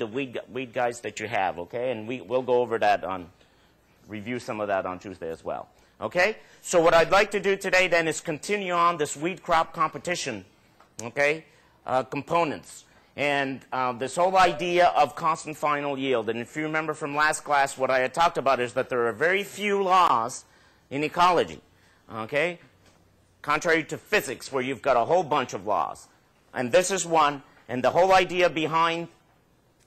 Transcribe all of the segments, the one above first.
the weed, weed guides that you have, okay? And we, we'll go over that on, review some of that on Tuesday as well. Okay? So what I'd like to do today then is continue on this weed crop competition, okay, uh, components. And uh, this whole idea of constant final yield. And if you remember from last class, what I had talked about is that there are very few laws in ecology, okay? Contrary to physics, where you've got a whole bunch of laws. And this is one. And the whole idea behind,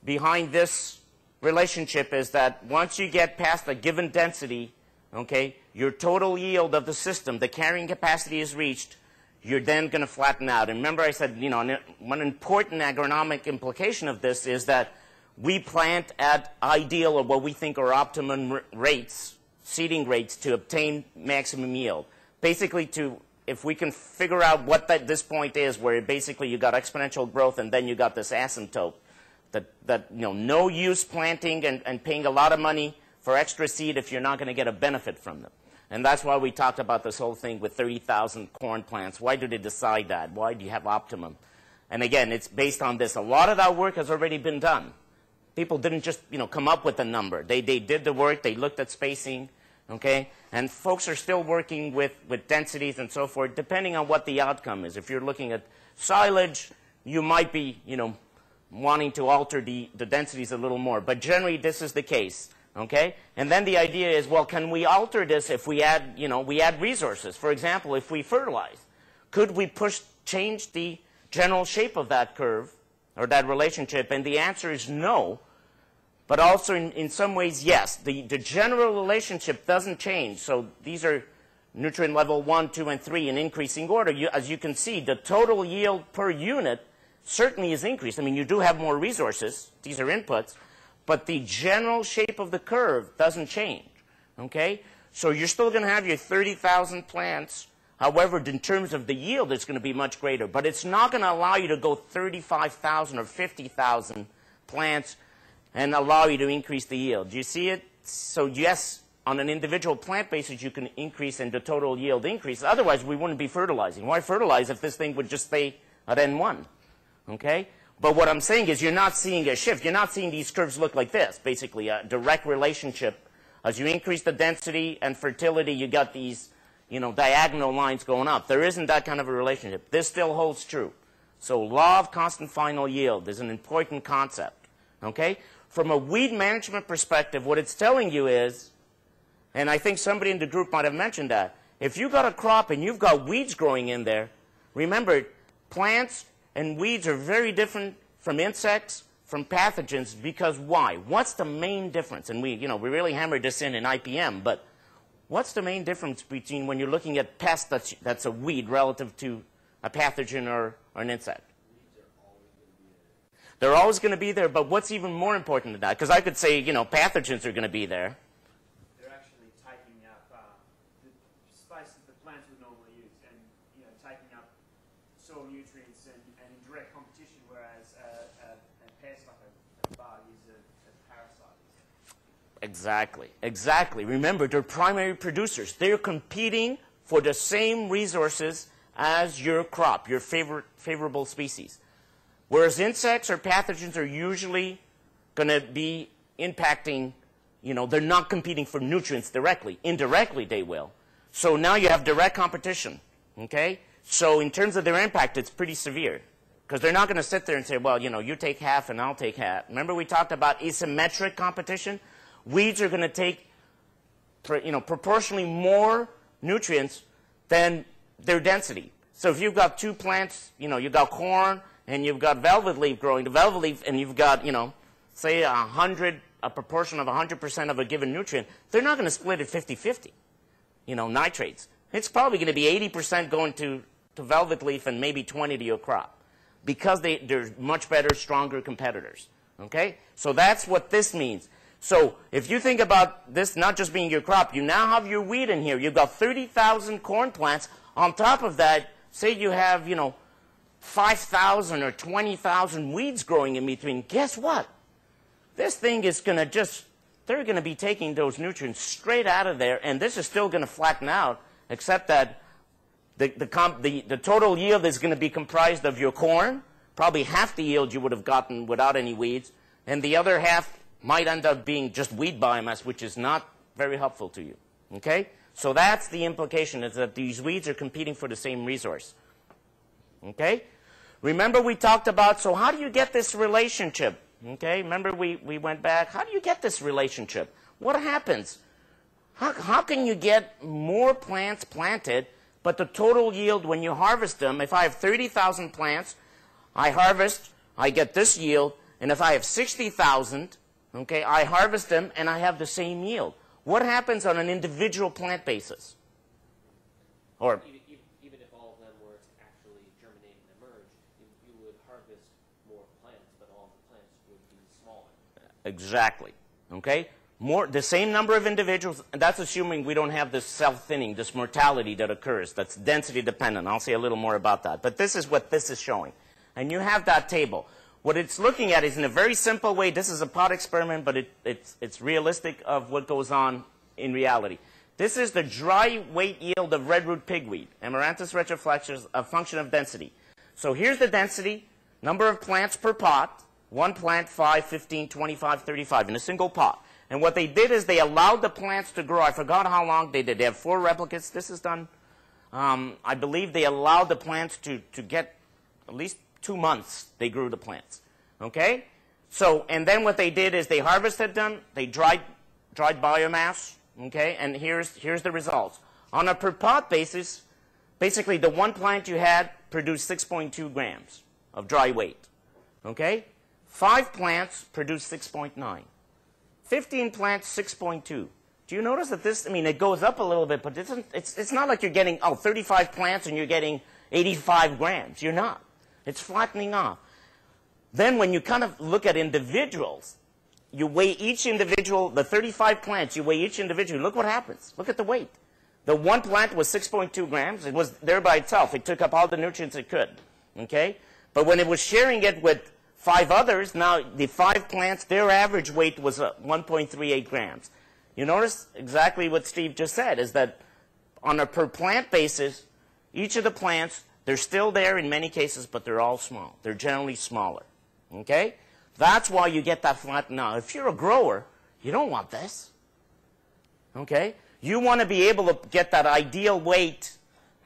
behind this relationship is that once you get past a given density, okay, your total yield of the system, the carrying capacity is reached, you're then going to flatten out. And remember I said, you know, one important agronomic implication of this is that we plant at ideal or what we think are optimum rates, seeding rates, to obtain maximum yield. Basically to, if we can figure out what that, this point is, where basically you got exponential growth and then you got this asymptote, that, that you know, no use planting and, and paying a lot of money for extra seed if you're not going to get a benefit from them. And that's why we talked about this whole thing with 30,000 corn plants. Why do they decide that? Why do you have optimum? And again, it's based on this. A lot of that work has already been done. People didn't just, you know, come up with a number. They, they did the work. They looked at spacing, okay? And folks are still working with, with densities and so forth, depending on what the outcome is. If you're looking at silage, you might be, you know, wanting to alter the, the densities a little more. But generally, this is the case. Okay? And then the idea is, well, can we alter this if we add, you know, we add resources? For example, if we fertilize, could we push, change the general shape of that curve or that relationship? And the answer is no. But also in, in some ways, yes. The, the general relationship doesn't change. So these are nutrient level 1, 2, and 3 in increasing order. You, as you can see, the total yield per unit certainly is increased. I mean, you do have more resources. These are inputs but the general shape of the curve doesn't change. Okay? So you're still going to have your 30,000 plants. However, in terms of the yield, it's going to be much greater. But it's not going to allow you to go 35,000 or 50,000 plants and allow you to increase the yield. Do you see it? So yes, on an individual plant basis, you can increase and the total yield increase. Otherwise, we wouldn't be fertilizing. Why fertilize if this thing would just stay at N1? Okay? But what I'm saying is you're not seeing a shift. You're not seeing these curves look like this, basically a direct relationship. As you increase the density and fertility, you got these, you know, diagonal lines going up. There isn't that kind of a relationship. This still holds true. So law of constant final yield is an important concept, okay? From a weed management perspective, what it's telling you is, and I think somebody in the group might have mentioned that, if you've got a crop and you've got weeds growing in there, remember, plants and weeds are very different from insects, from pathogens, because why? What's the main difference? And we, you know, we really hammered this in in IPM, but what's the main difference between when you're looking at pests that's, that's a weed relative to a pathogen or, or an insect? They're always going to be there, but what's even more important than that? Because I could say, you know, pathogens are going to be there. Exactly. Exactly. Remember, they're primary producers. They're competing for the same resources as your crop, your favorite, favorable species. Whereas insects or pathogens are usually going to be impacting, you know, they're not competing for nutrients directly. Indirectly, they will. So now you have direct competition, okay? So in terms of their impact, it's pretty severe. Because they're not going to sit there and say, well, you know, you take half and I'll take half. Remember we talked about asymmetric competition? Weeds are going to take you know, proportionally more nutrients than their density. So if you've got two plants, you know, you've got corn and you've got velvet leaf growing, the velvet leaf, and you've got, you know, say a hundred, a proportion of 100% of a given nutrient, they're not going to split it 50-50, you know, nitrates. It's probably going to be 80% going to, to velvet leaf and maybe 20 to your crop because they, they're much better, stronger competitors. Okay? So that's what this means. So if you think about this not just being your crop, you now have your wheat in here. You've got 30,000 corn plants. On top of that, say you have, you know, 5,000 or 20,000 weeds growing in between. Guess what? This thing is going to just, they're going to be taking those nutrients straight out of there, and this is still going to flatten out, except that the, the, the, the total yield is going to be comprised of your corn, probably half the yield you would have gotten without any weeds, and the other half might end up being just weed biomass, which is not very helpful to you. Okay? So that's the implication, is that these weeds are competing for the same resource. Okay? Remember we talked about, so how do you get this relationship? Okay, remember we, we went back. How do you get this relationship? What happens? How, how can you get more plants planted, but the total yield when you harvest them, if I have 30,000 plants, I harvest, I get this yield, and if I have 60,000, okay, I harvest them and I have the same yield. What happens on an individual plant basis? Or even, even if all of them were to actually germinate and emerge, you, you would harvest more plants, but all the plants would be smaller. Exactly. Okay? More, the same number of individuals, and that's assuming we don't have this self-thinning, this mortality that occurs, that's density dependent. I'll say a little more about that. But this is what this is showing. And you have that table. What it's looking at is in a very simple way, this is a pot experiment, but it, it's, it's realistic of what goes on in reality. This is the dry weight yield of redroot pigweed, Amaranthus retroflexus, a function of density. So here's the density, number of plants per pot, one plant, 5, 15, 25, 35, in a single pot. And what they did is they allowed the plants to grow. I forgot how long they did. They have four replicates. This is done. Um, I believe they allowed the plants to, to get at least two months they grew the plants. Okay? So, and then what they did is they harvested them, they dried, dried biomass, okay? And here's, here's the results. On a per pot basis, basically the one plant you had produced 6.2 grams of dry weight, okay? Five plants produced 6.9. 15 plants, 6.2. Do you notice that this, I mean, it goes up a little bit, but it's, it's, it's not like you're getting, oh, 35 plants and you're getting 85 grams. You're not. It's flattening off. Then when you kind of look at individuals, you weigh each individual, the 35 plants, you weigh each individual. Look what happens. Look at the weight. The one plant was 6.2 grams. It was there by itself. It took up all the nutrients it could. Okay? But when it was sharing it with five others, now the five plants, their average weight was uh, 1.38 grams. You notice exactly what Steve just said, is that on a per plant basis, each of the plants they're still there in many cases, but they're all small. They're generally smaller. Okay? That's why you get that flat. Now, if you're a grower, you don't want this. Okay? You want to be able to get that ideal weight,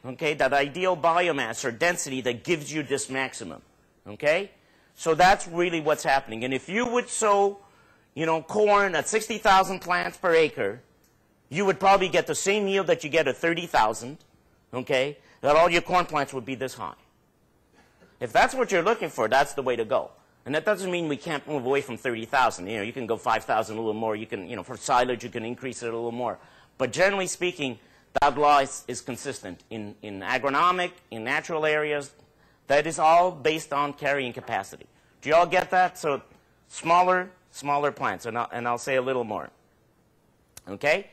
okay, that ideal biomass or density that gives you this maximum. Okay? So that's really what's happening. And if you would sow, you know, corn at 60,000 plants per acre, you would probably get the same yield that you get at 30,000, okay? That all your corn plants would be this high. If that's what you're looking for, that's the way to go. And that doesn't mean we can't move away from 30,000. You know, you can go 5,000 a little more. You can, you know, for silage, you can increase it a little more. But generally speaking, that law is, is consistent in, in agronomic, in natural areas. That is all based on carrying capacity. Do you all get that? So smaller, smaller plants. And I'll, and I'll say a little more. Okay?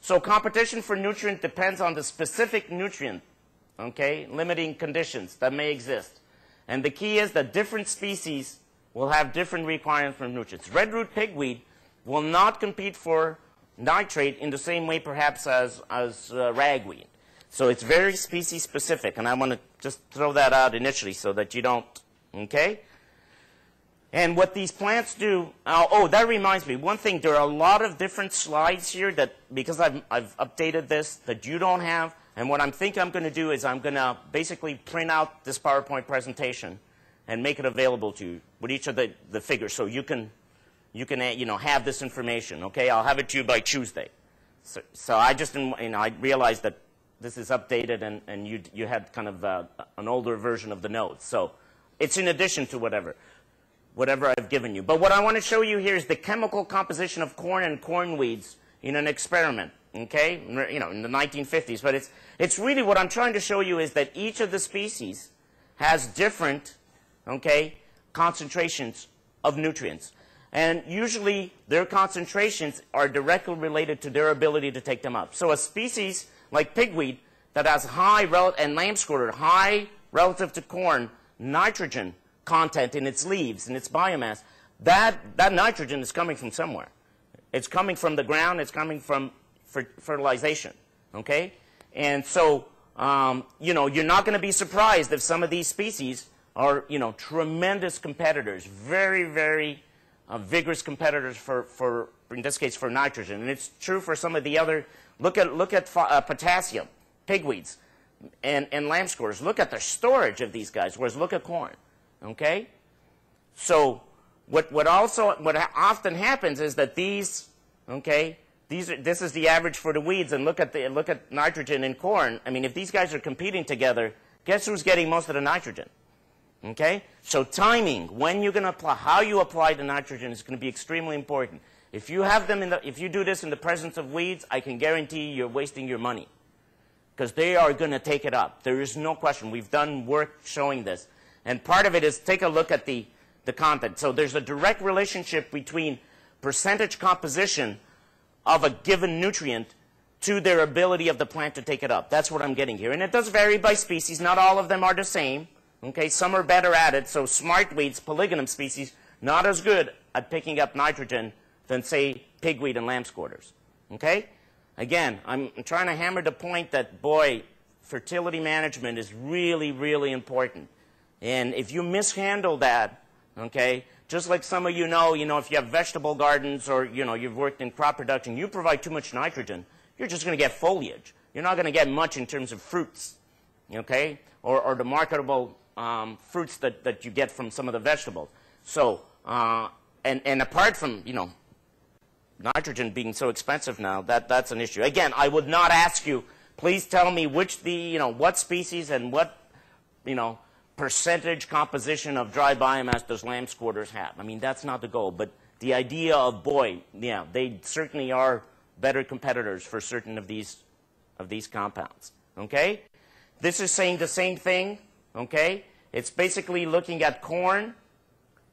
So competition for nutrient depends on the specific nutrient okay, limiting conditions that may exist. And the key is that different species will have different requirements for nutrients. Redroot pigweed will not compete for nitrate in the same way perhaps as, as uh, ragweed. So it's very species specific, and I want to just throw that out initially so that you don't, okay? And what these plants do, uh, oh, that reminds me, one thing, there are a lot of different slides here that, because I've, I've updated this, that you don't have, and what I'm thinking I'm going to do is I'm going to basically print out this PowerPoint presentation and make it available to you with each of the, the figures so you can, you can you know, have this information. Okay, I'll have it to you by Tuesday. So, so I just, you know, I realized that this is updated and, and you, you had kind of uh, an older version of the notes. So it's in addition to whatever, whatever I've given you. But what I want to show you here is the chemical composition of corn and corn weeds in an experiment okay, you know, in the 1950s. But it's, it's really what I'm trying to show you is that each of the species has different, okay, concentrations of nutrients. And usually their concentrations are directly related to their ability to take them up. So a species like pigweed that has high, and lamb's quarter, high relative to corn, nitrogen content in its leaves, in its biomass, that, that nitrogen is coming from somewhere. It's coming from the ground, it's coming from fertilization, okay? And so, um, you know, you're not going to be surprised if some of these species are, you know, tremendous competitors, very, very uh, vigorous competitors for, for, in this case, for nitrogen. And it's true for some of the other, look at, look at uh, potassium, pigweeds, and, and lamb scores. Look at the storage of these guys, whereas look at corn, okay? So what, what also, what often happens is that these, okay, these are, this is the average for the weeds, and look at, the, look at nitrogen in corn. I mean, if these guys are competing together, guess who's getting most of the nitrogen? Okay? So timing, when you're going to apply, how you apply the nitrogen is going to be extremely important. If you have them in the, if you do this in the presence of weeds, I can guarantee you're wasting your money. Because they are going to take it up. There is no question. We've done work showing this. And part of it is take a look at the, the content. So there's a direct relationship between percentage composition of a given nutrient to their ability of the plant to take it up. That's what I'm getting here. And it does vary by species. Not all of them are the same. Okay, some are better at it. So smartweeds, polygonum species, not as good at picking up nitrogen than, say, pigweed and lamb's quarters. Okay? Again, I'm trying to hammer the point that, boy, fertility management is really, really important. And if you mishandle that, okay, just like some of you know, you know, if you have vegetable gardens or, you know, you've worked in crop production, you provide too much nitrogen, you're just going to get foliage. You're not going to get much in terms of fruits, okay, or, or the marketable um, fruits that, that you get from some of the vegetables. So, uh, and, and apart from, you know, nitrogen being so expensive now, that, that's an issue. Again, I would not ask you, please tell me which the, you know, what species and what, you know, percentage composition of dry biomass does lamb's quarters have. I mean, that's not the goal. But the idea of, boy, yeah, they certainly are better competitors for certain of these, of these compounds. Okay? This is saying the same thing. Okay? It's basically looking at corn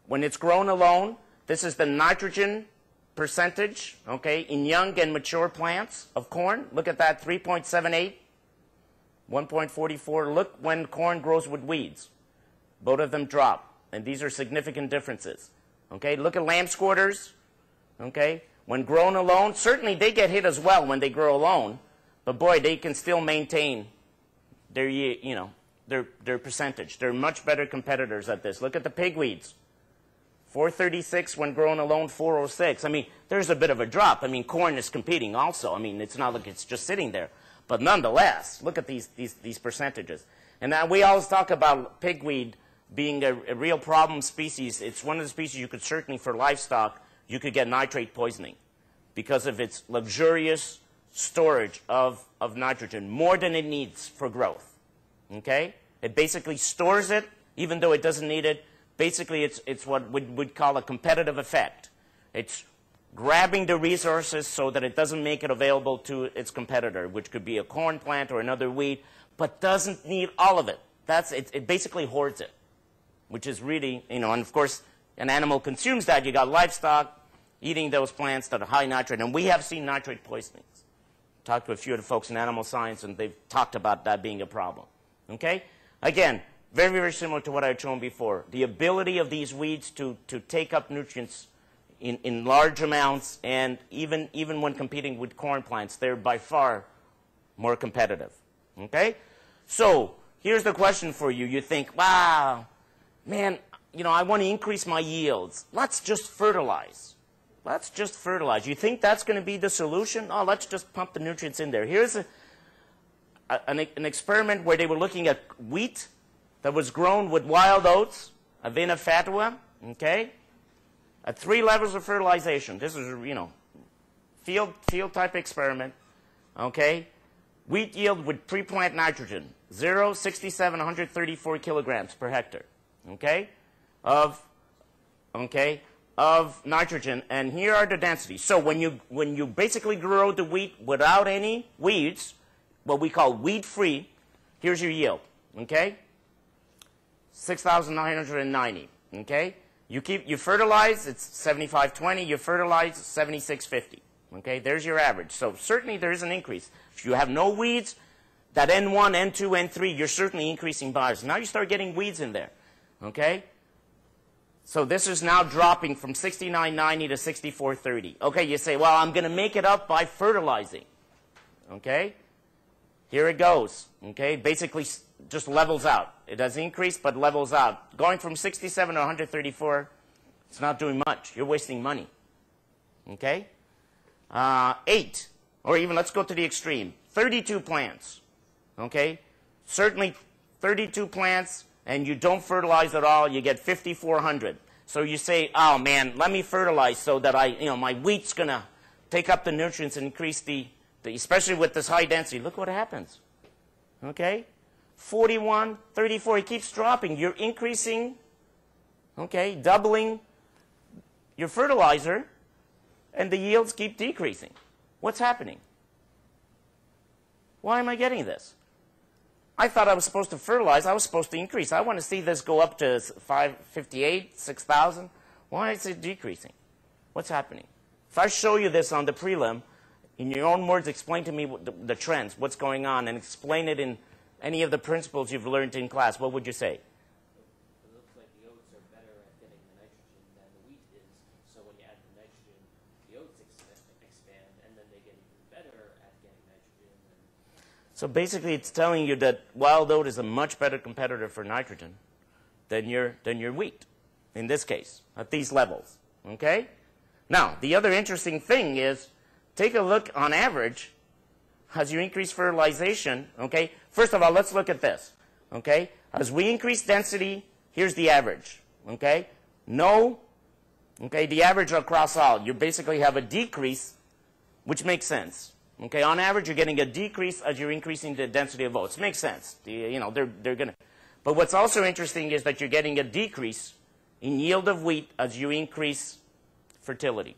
when it's grown alone. This is the nitrogen percentage, okay, in young and mature plants of corn. Look at that, 3.78, 1.44. Look when corn grows with weeds. Both of them drop, and these are significant differences. Okay, look at lamb's quarters. Okay, when grown alone, certainly they get hit as well when they grow alone, but boy, they can still maintain their, you know, their, their percentage. They're much better competitors at this. Look at the pigweeds. 436 when grown alone, 406. I mean, there's a bit of a drop. I mean, corn is competing also. I mean, it's not like it's just sitting there. But nonetheless, look at these, these, these percentages. And now we always talk about pigweed being a, a real problem species. It's one of the species you could certainly, for livestock, you could get nitrate poisoning because of its luxurious storage of, of nitrogen, more than it needs for growth. Okay? It basically stores it, even though it doesn't need it, basically it's, it's what we would call a competitive effect. It's grabbing the resources so that it doesn't make it available to its competitor, which could be a corn plant or another weed, but doesn't need all of it. That's, it, it basically hoards it, which is really, you know, and of course, an animal consumes that. You got livestock eating those plants that are high nitrate, and we have seen nitrate poisonings. Talked to a few of the folks in animal science, and they've talked about that being a problem. Okay? Again, very, very similar to what I've shown before. The ability of these weeds to, to take up nutrients in, in large amounts, and even, even when competing with corn plants, they're by far more competitive. Okay? So, here's the question for you. You think, wow, man, you know, I want to increase my yields. Let's just fertilize. Let's just fertilize. You think that's going to be the solution? Oh, let's just pump the nutrients in there. Here's a, a, an, an experiment where they were looking at wheat that was grown with wild oats, Avena fatua, okay, at three levels of fertilization. This is, you know, field, field type experiment, okay. Wheat yield with pre-plant nitrogen, 0, 67, 134 kilograms per hectare, okay, of, okay, of nitrogen. And here are the densities. So when you, when you basically grow the wheat without any weeds, what we call weed-free, here's your yield, okay? 6,990, okay? You keep, you fertilize, it's 7520, you fertilize, 7650, okay? There's your average. So certainly there is an increase. If you have no weeds, that N1, N2, N3, you're certainly increasing biomass. Now you start getting weeds in there, okay? So this is now dropping from 6990 to 6430. Okay, you say, well, I'm going to make it up by fertilizing. Okay? Here it goes. Okay? Basically just levels out. It has increased, but levels out. Going from 67 to 134, It's not doing much. You're wasting money. Okay? Uh, eight, or even let's go to the extreme 32 plants. Okay? Certainly 32 plants, and you don't fertilize at all, you get 5,400. So you say, oh man, let me fertilize so that I, you know, my wheat's going to take up the nutrients and increase the, the, especially with this high density. Look what happens. Okay? 41, 34, it keeps dropping. You're increasing, okay, doubling your fertilizer, and the yields keep decreasing. What's happening? Why am I getting this? I thought I was supposed to fertilize. I was supposed to increase. I want to see this go up to 558, 6,000. Why is it decreasing? What's happening? If I show you this on the prelim, in your own words, explain to me the, the trends, what's going on, and explain it in any of the principles you've learned in class, what would you say? It looks like the oats are better at getting the nitrogen than the wheat is. So when you add the nitrogen, the oats expand, expand and then they get even better at getting nitrogen. And So basically, it's telling you that wild oat is a much better competitor for nitrogen than your, than your wheat, in this case, at these levels. Okay? Now, the other interesting thing is take a look on average as you increase fertilization. Okay? First of all, let's look at this. Okay? As we increase density, here's the average. Okay? No. Okay? The average across all. You basically have a decrease which makes sense. Okay, on average, you're getting a decrease as you're increasing the density of oats. Makes sense. The, you know, they're, they're gonna. But what's also interesting is that you're getting a decrease in yield of wheat as you increase fertility.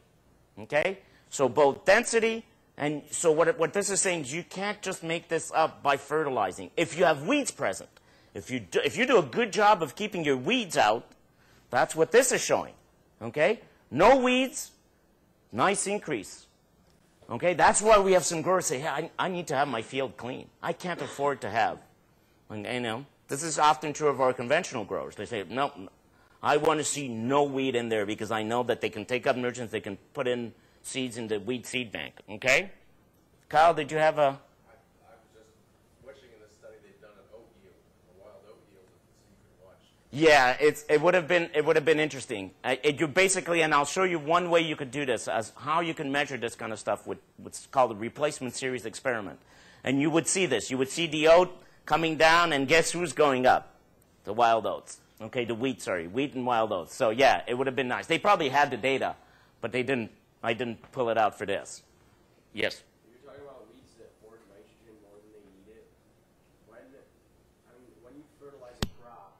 Okay, so both density and so what, what this is saying is you can't just make this up by fertilizing. If you have weeds present, if you do, if you do a good job of keeping your weeds out, that's what this is showing. Okay, no weeds, nice increase. Okay, that's why we have some growers say, hey, I, I need to have my field clean. I can't afford to have. And, you know, this is often true of our conventional growers. They say, no, I want to see no weed in there because I know that they can take up nutrients, they can put in seeds in the weed seed bank. Okay? Kyle, did you have a. I, I was just wishing in the study they'd done an oat yield, a wild oat yield, so you could watch. Yeah, it's, it would have been it would have been interesting. Uh, it, you basically, and I'll show you one way you could do this as how you can measure this kind of stuff with what's called a replacement series experiment, and you would see this. You would see the oat coming down, and guess who's going up? The wild oats. Okay, the wheat. Sorry, wheat and wild oats. So yeah, it would have been nice. They probably had the data, but they didn't. I didn't pull it out for this. Yes. You're talking about weeds that hoard nitrogen more than they need it. When, I mean, when you fertilize a crop,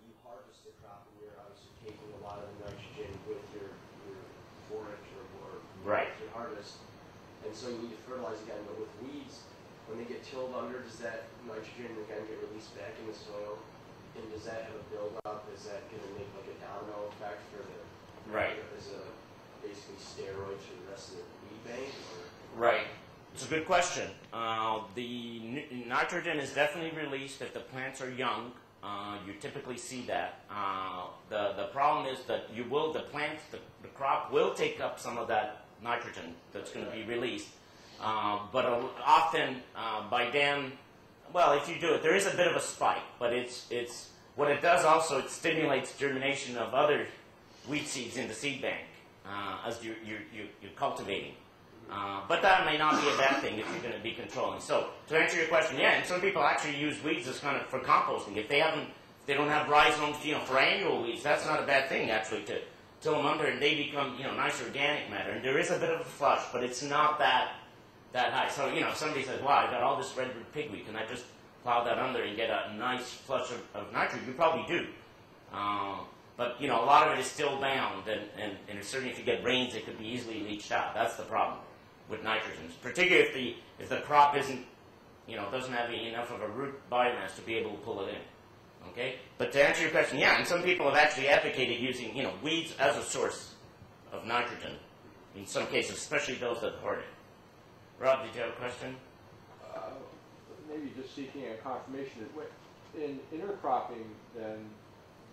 you harvest the crop and you're obviously taking a lot of the nitrogen with your, your forage or, or Right. your harvest. And so you need to fertilize again, but with weeds, when they get tilled under, does that nitrogen again get released back in the soil? And does that have a buildup? Is that gonna make like a domino effect for the Right. As a basically steroid to the rest of the weed bank or? Right. It's a good question. Uh, the nitrogen is definitely released if the plants are young. Uh, you typically see that. Uh, the the problem is that you will the plant the, the crop will take up some of that nitrogen that's going to be released, uh, but uh, often uh, by then, well, if you do it, there is a bit of a spike, but it's it's what it does also it stimulates germination of other wheat seeds in the seed bank uh, as you're, you're, you're, cultivating. Uh, but that may not be a bad thing if you're going to be controlling. So to answer your question, yeah, and some people actually use weeds as kind of for composting. If they haven't, if they don't have rhizomes, you know, for annual weeds, that's not a bad thing actually to till them under and they become, you know, nice organic matter. And there is a bit of a flush, but it's not that that high. So you know, somebody says, "Wow, I've got all this redroot pigweed. Can I just plow that under and get a nice flush of, of nitrogen?" You probably do. Um, but you know, a lot of it is still bound, and, and, and certainly if you get rains, it could be easily leached out. That's the problem with nitrogen, particularly if the if the crop isn't, you know, doesn't have enough of a root biomass to be able to pull it in. Okay, but to answer your question, yeah, and some people have actually advocated using, you know, weeds as a source of nitrogen in some cases, especially those that hoard it. Rob, did you have a question? Uh, maybe just seeking a confirmation in intercropping, then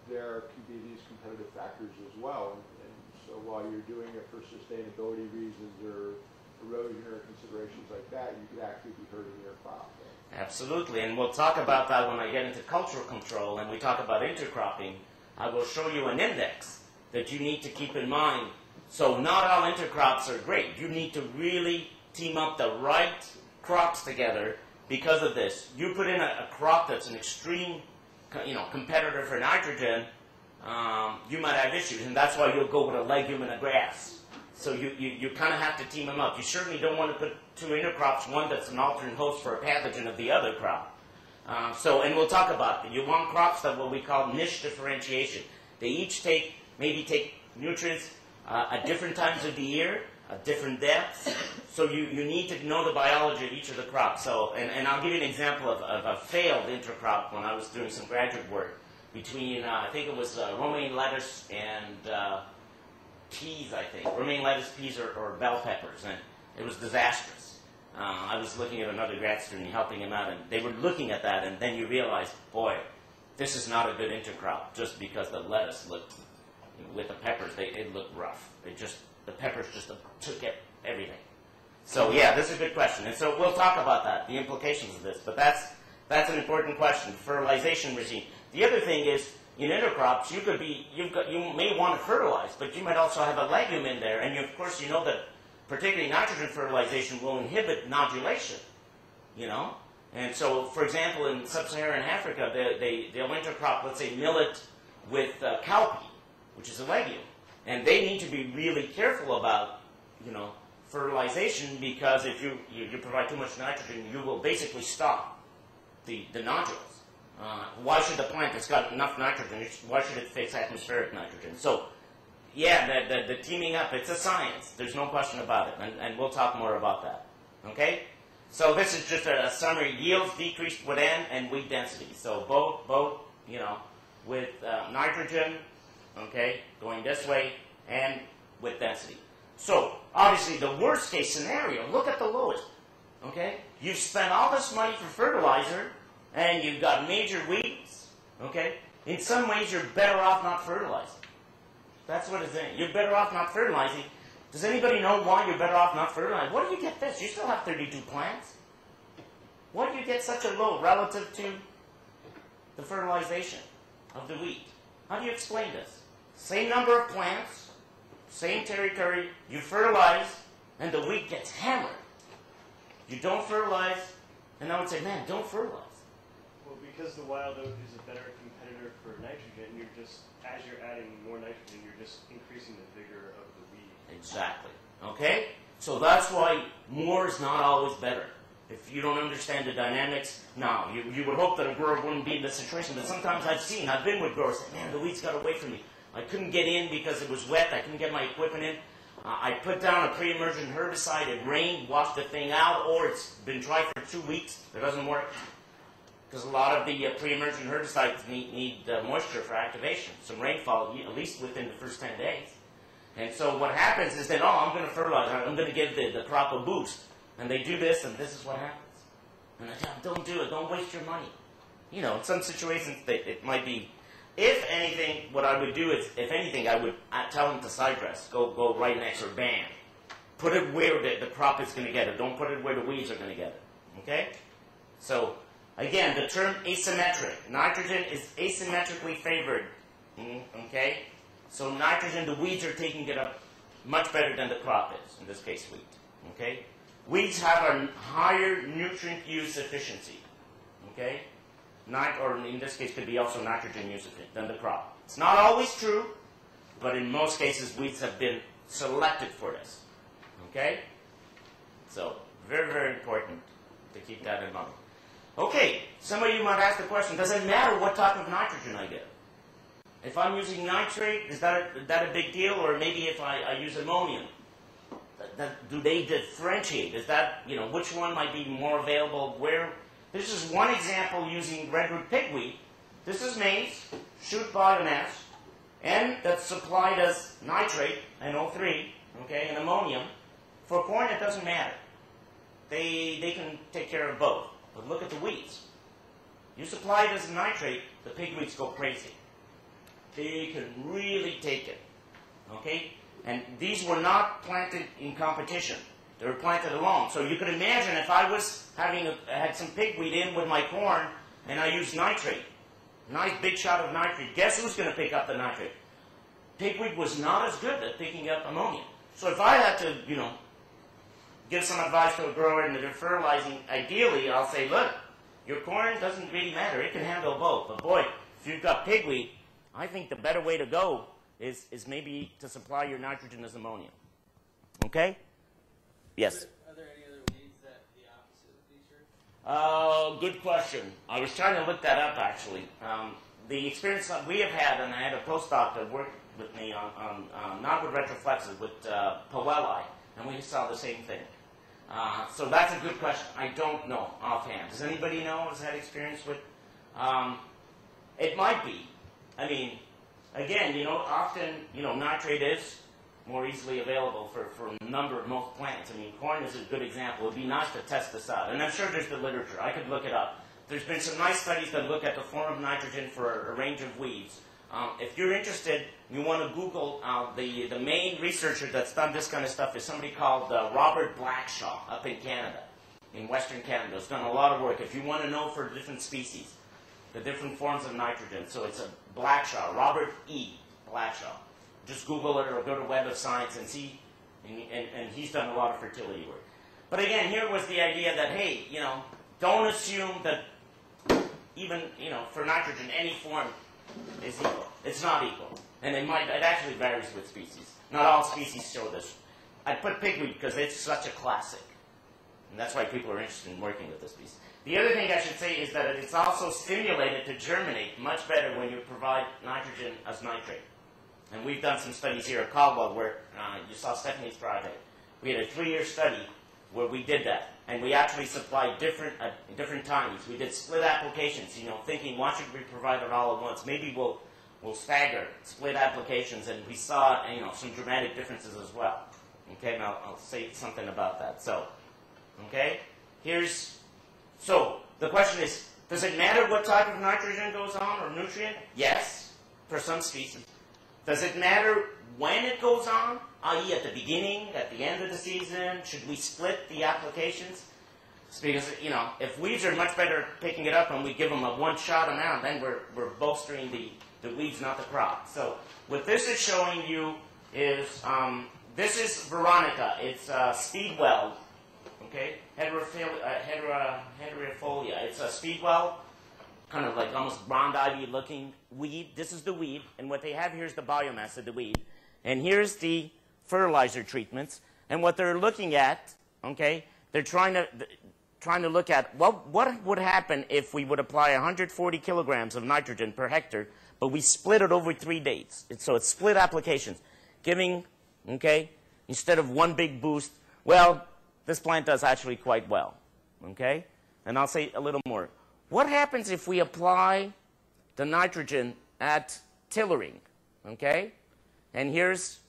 there can be these competitive factors as well. And and so while you're doing it for sustainability reasons or erosion or considerations like that, you could actually be hurting your crop. Absolutely, and we'll talk about that when I get into cultural control and we talk about intercropping. I will show you an index that you need to keep in mind. So not all intercrops are great. You need to really team up the right crops together because of this. You put in a, a crop that's an extreme, you know, competitor for nitrogen, um, you might have issues, and that's why you'll go with a legume and a grass. So you, you, you kind of have to team them up. You certainly don't want to put two intercrops, one that's an alternate host for a pathogen of the other crop. Uh, so, and we'll talk about it. You want crops that what we call niche differentiation. They each take, maybe take nutrients uh, at different times of the year, at different depths. So you, you need to know the biology of each of the crops. So, and, and I'll give you an example of, of a failed intercrop when I was doing some graduate work between, uh, I think it was uh, romaine lettuce and uh, peas, I think, romaine lettuce, peas, or, or bell peppers, and it was disastrous. Uh, I was looking at another grad student, helping him out, and they were looking at that, and then you realize, boy, this is not a good intercrop, just because the lettuce looked, with the peppers, they, it looked rough. It just, the peppers just took it, everything. So yeah, this is a good question, and so we'll talk about that, the implications of this. But that's that's an important question. Fertilization regime. The other thing is in intercrops, you could be you've got you may want to fertilize, but you might also have a legume in there, and you, of course you know that particularly nitrogen fertilization will inhibit nodulation. You know, and so for example, in sub-Saharan Africa, they, they they'll intercrop, let's say millet with uh, cowpea, which is a legume, and they need to be really careful about you know fertilization because if you, you, you provide too much nitrogen, you will basically stop the, the nodules. Uh, why should the plant that's got enough nitrogen, why should it fix atmospheric nitrogen? So, yeah, the, the, the teaming up, it's a science. There's no question about it, and, and we'll talk more about that. Okay? So this is just a, a summary. Yields decreased with N and weed density. So both, both, you know, with uh, nitrogen, okay, going this way, and with density. So, obviously, the worst case scenario, look at the lowest. Okay? You've spent all this money for fertilizer, and you've got major weeds. Okay? In some ways, you're better off not fertilizing. That's what it's in. You're better off not fertilizing. Does anybody know why you're better off not fertilizing? What do you get this? You still have 32 plants. Why do you get such a low relative to the fertilization of the wheat? How do you explain this? Same number of plants, same territory, you fertilize, and the wheat gets hammered. You don't fertilize, and I would say, man, don't fertilize. Well, because the wild oat is a better competitor for nitrogen, you're just, as you're adding more nitrogen, you're just increasing the vigor of the weed. Exactly. Okay? So that's why more is not always better. If you don't understand the dynamics, now you, you would hope that a grower wouldn't be in this situation, but sometimes I've seen, I've been with growers say, man, the weeds got away from me. I couldn't get in because it was wet. I couldn't get my equipment in. Uh, I put down a pre-emergent herbicide. It rained, washed the thing out, or it's been tried for two weeks. It doesn't work because a lot of the uh, pre-emergent herbicides need, need uh, moisture for activation, some rainfall, at least within the first 10 days. And so what happens is then, oh, I'm going to fertilize. I'm going to give the, the crop a boost. And they do this, and this is what happens. And I tell them, don't do it. Don't waste your money. You know, in some situations, they, it might be if anything, what I would do is, if anything, I would tell them to side dress. Go, go right next or band. Put it where the, the crop is going to get it. Don't put it where the weeds are going to get it. Okay? So, again, the term asymmetric. Nitrogen is asymmetrically favored. Mm, okay? So nitrogen, the weeds are taking it up much better than the crop is, in this case wheat. Okay? Weeds have a higher nutrient use efficiency. Okay? Nit- or in this case could be also nitrogen use efficient than the crop. It's not always true, but in most cases weeds have been selected for this. Okay? So, very, very important to keep that in mind. Okay, some of you might ask the question, does it matter what type of nitrogen I get? If I'm using nitrate, is that a, that a big deal? Or maybe if I, I use ammonium, that, that, do they differentiate? Is that, you know, which one might be more available? Where? This is one example using redroot pigweed. This is maize, shoot biomass, and that's supplied as nitrate, NO3, okay, and ammonium. For corn, it doesn't matter. They, they can take care of both. But look at the weeds. You supply it as nitrate, the pigweeds go crazy. They can really take it. Okay? And these were not planted in competition. They were planted alone. So you could imagine if I was having a, had some pigweed in with my corn and I used nitrate, nice big shot of nitrate, guess who's going to pick up the nitrate? pigweed was not as good at picking up ammonia. So if I had to, you know, give some advice to a grower in the fertilizing, ideally I'll say, look, your corn doesn't really matter. It can handle both. But boy, if you've got pigweed, I think the better way to go is, is maybe to supply your nitrogen as ammonia. Okay? Yes? Are there any other weeds that the opposite of these? Uh, good question. I was trying to look that up actually. Um, the experience that we have had, and I had a postdoc that worked with me on, on um, not with retroflexus, with uh, Powelli, and we saw the same thing. Uh, so that's a good question. I don't know offhand. Does anybody know? Has had experience with? Um, it might be. I mean, again, you know, often, you know, nitrate is more easily available for, for a number of most plants. I mean, corn is a good example. It would be nice to test this out. And I'm sure there's the literature. I could look it up. There's been some nice studies that look at the form of nitrogen for a, a range of weeds. Um, if you're interested, you want to Google uh, the, the main researcher that's done this kind of stuff is somebody called uh, Robert Blackshaw up in Canada, in Western Canada. He's done a lot of work. If you want to know for different species, the different forms of nitrogen, so it's a Blackshaw, Robert E. Blackshaw. Just Google it or go to Web of Science and see, and, and, and he's done a lot of fertility work. But again, here was the idea that, hey, you know, don't assume that even, you know, for nitrogen, any form is equal. It's not equal. And it might, it actually varies with species. Not all species show this. I put pigweed because it's such a classic. And that's why people are interested in working with this species. The other thing I should say is that it's also stimulated to germinate much better when you provide nitrogen as nitrate. And we've done some studies here at Caldwell where uh, you saw Stephanie's project. We had a three-year study where we did that. And we actually supplied different at different times. We did split applications, you know, thinking why should we provide it all at once? Maybe we'll we'll stagger split applications, and we saw you know some dramatic differences as well. Okay, and I'll, I'll say something about that. So, okay, here's so the question is, does it matter what type of nitrogen goes on or nutrient? Yes, for some species. Does it matter when it goes on, i.e. at the beginning, at the end of the season? Should we split the applications? It's because, you know, if weeds are much better picking it up and we give them a one-shot amount, then we're, we're bolstering the, the weeds, not the crop. So what this is showing you is, um, this is Veronica. It's uh, Speedwell, okay? hederifolia, uh. It's a Speedwell kind of like almost brown ivy looking weed. This is the weed, and what they have here is the biomass of the weed. And here's the fertilizer treatments. And what they're looking at, okay, they're trying to, trying to look at what, what would happen if we would apply 140 kilograms of nitrogen per hectare, but we split it over three days. So it's split applications, giving, okay, instead of one big boost, well, this plant does actually quite well, okay? And I'll say a little more. What happens if we apply the nitrogen at tillering? Okay? And here's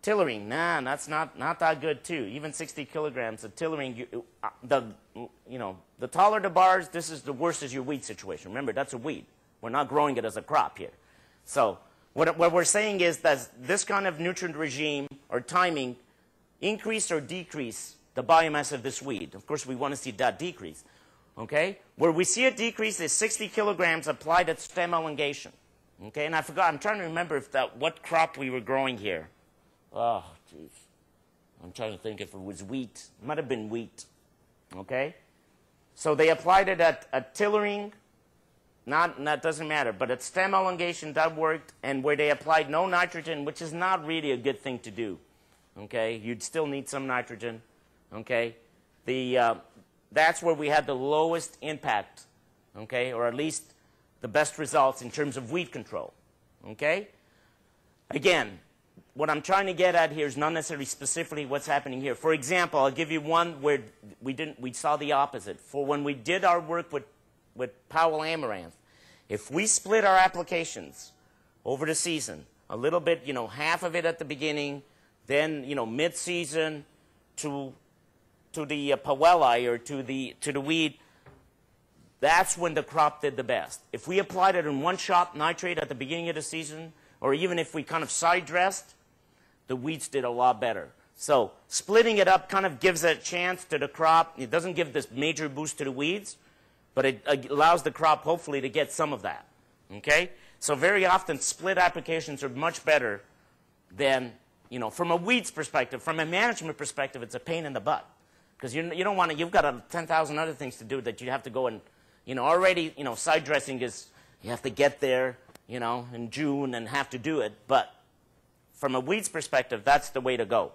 tillering. Nah, that's not, not that good too. Even 60 kilograms of tillering, you, uh, the, you know, the taller the bars, this is the worst is your weed situation. Remember, that's a weed. We're not growing it as a crop here. So what, what we're saying is that this kind of nutrient regime or timing increase or decrease the biomass of this weed. Of course, we want to see that decrease. Okay? Where we see a decrease is 60 kilograms applied at stem elongation. Okay? And I forgot, I'm trying to remember if that, what crop we were growing here. Oh, jeez. I'm trying to think if it was wheat. It might have been wheat. Okay? So they applied it at, at tillering. Not, that doesn't matter. But at stem elongation, that worked. And where they applied no nitrogen, which is not really a good thing to do. Okay? You'd still need some nitrogen. Okay? The, uh, that's where we had the lowest impact, okay, or at least the best results in terms of weed control, okay? Again, what I'm trying to get at here is not necessarily specifically what's happening here. For example, I'll give you one where we didn't, we saw the opposite. For when we did our work with, with Powell Amaranth, if we split our applications over the season, a little bit, you know, half of it at the beginning, then, you know, mid-season to to the uh, Powelli or to the, to the weed, that's when the crop did the best. If we applied it in one shot nitrate at the beginning of the season, or even if we kind of side dressed, the weeds did a lot better. So splitting it up kind of gives a chance to the crop. It doesn't give this major boost to the weeds, but it allows the crop hopefully to get some of that. Okay? So very often, split applications are much better than, you know, from a weeds perspective, from a management perspective, it's a pain in the butt. Because you, you don't want to, you've got 10,000 other things to do that you have to go and, you know, already, you know, side dressing is, you have to get there, you know, in June and have to do it. But from a weeds perspective, that's the way to go.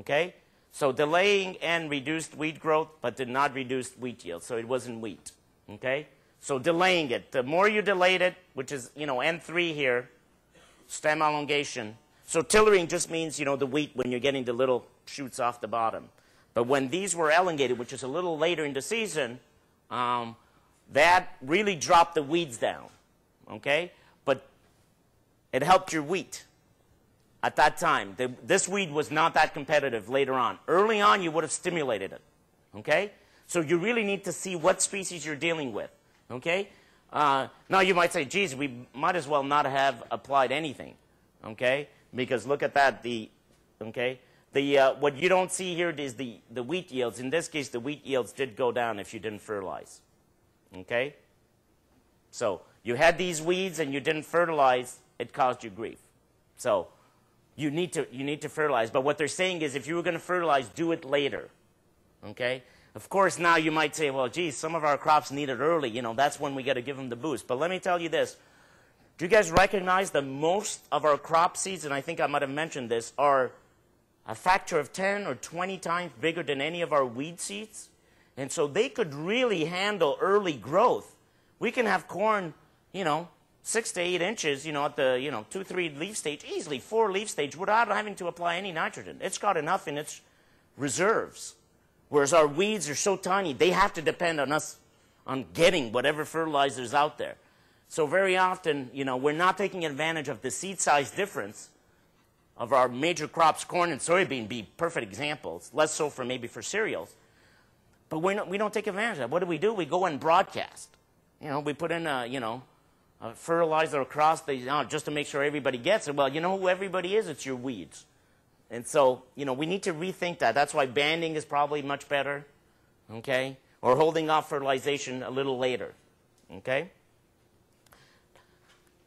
Okay? So delaying and reduced wheat growth, but did not reduce wheat yield. So it wasn't wheat. Okay? So delaying it. The more you delayed it, which is, you know, N3 here, stem elongation. So tillering just means, you know, the wheat when you're getting the little shoots off the bottom. But when these were elongated, which is a little later in the season, um, that really dropped the weeds down. Okay? But it helped your wheat at that time. The, this weed was not that competitive later on. Early on, you would have stimulated it. Okay? So you really need to see what species you're dealing with. Okay? Uh, now you might say, geez, we might as well not have applied anything. Okay? Because look at that. The, okay? The, uh, what you don't see here is the, the wheat yields. In this case, the wheat yields did go down if you didn't fertilize. Okay? So you had these weeds and you didn't fertilize, it caused you grief. So you need to, you need to fertilize. But what they're saying is if you were going to fertilize, do it later. Okay? Of course, now you might say, well, geez, some of our crops need it early. You know, that's when we got to give them the boost. But let me tell you this. Do you guys recognize that most of our crop seeds, and I think I might have mentioned this, are a factor of 10 or 20 times bigger than any of our weed seeds? And so they could really handle early growth. We can have corn, you know, six to eight inches, you know, at the, you know, two, three leaf stage, easily four leaf stage without having to apply any nitrogen. It's got enough in its reserves. Whereas our weeds are so tiny, they have to depend on us on getting whatever fertilizers out there. So very often, you know, we're not taking advantage of the seed size difference of our major crops, corn and soybean be perfect examples, less so for maybe for cereals. But we're not, we don't take advantage of that. What do we do? We go and broadcast. You know, we put in a, you know, a fertilizer across the, you know, just to make sure everybody gets it. Well, you know who everybody is? It's your weeds. And so, you know, we need to rethink that. That's why banding is probably much better, okay? Or holding off fertilization a little later, okay?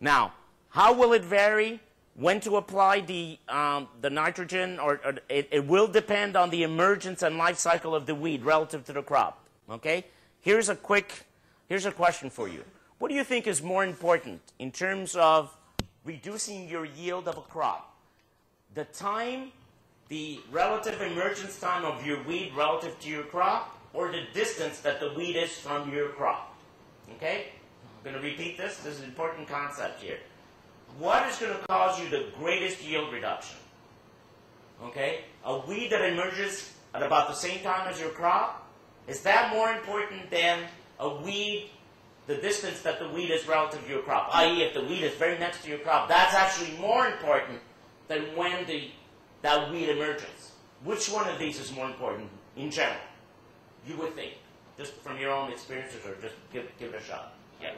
Now, how will it vary? When to apply the, um, the nitrogen, or, or it, it will depend on the emergence and life cycle of the weed relative to the crop, okay? Here's a quick, here's a question for you. What do you think is more important in terms of reducing your yield of a crop? the time, the relative emergence time of your weed relative to your crop, or the distance that the weed is from your crop. Okay? I'm going to repeat this. This is an important concept here. What is going to cause you the greatest yield reduction? Okay? A weed that emerges at about the same time as your crop? Is that more important than a weed, the distance that the weed is relative to your crop? I.e., if the weed is very next to your crop, that's actually more important than when the, that weed emerges. Which one of these is more important in general? You would think, just from your own experiences, or just give, give it a shot. Yeah.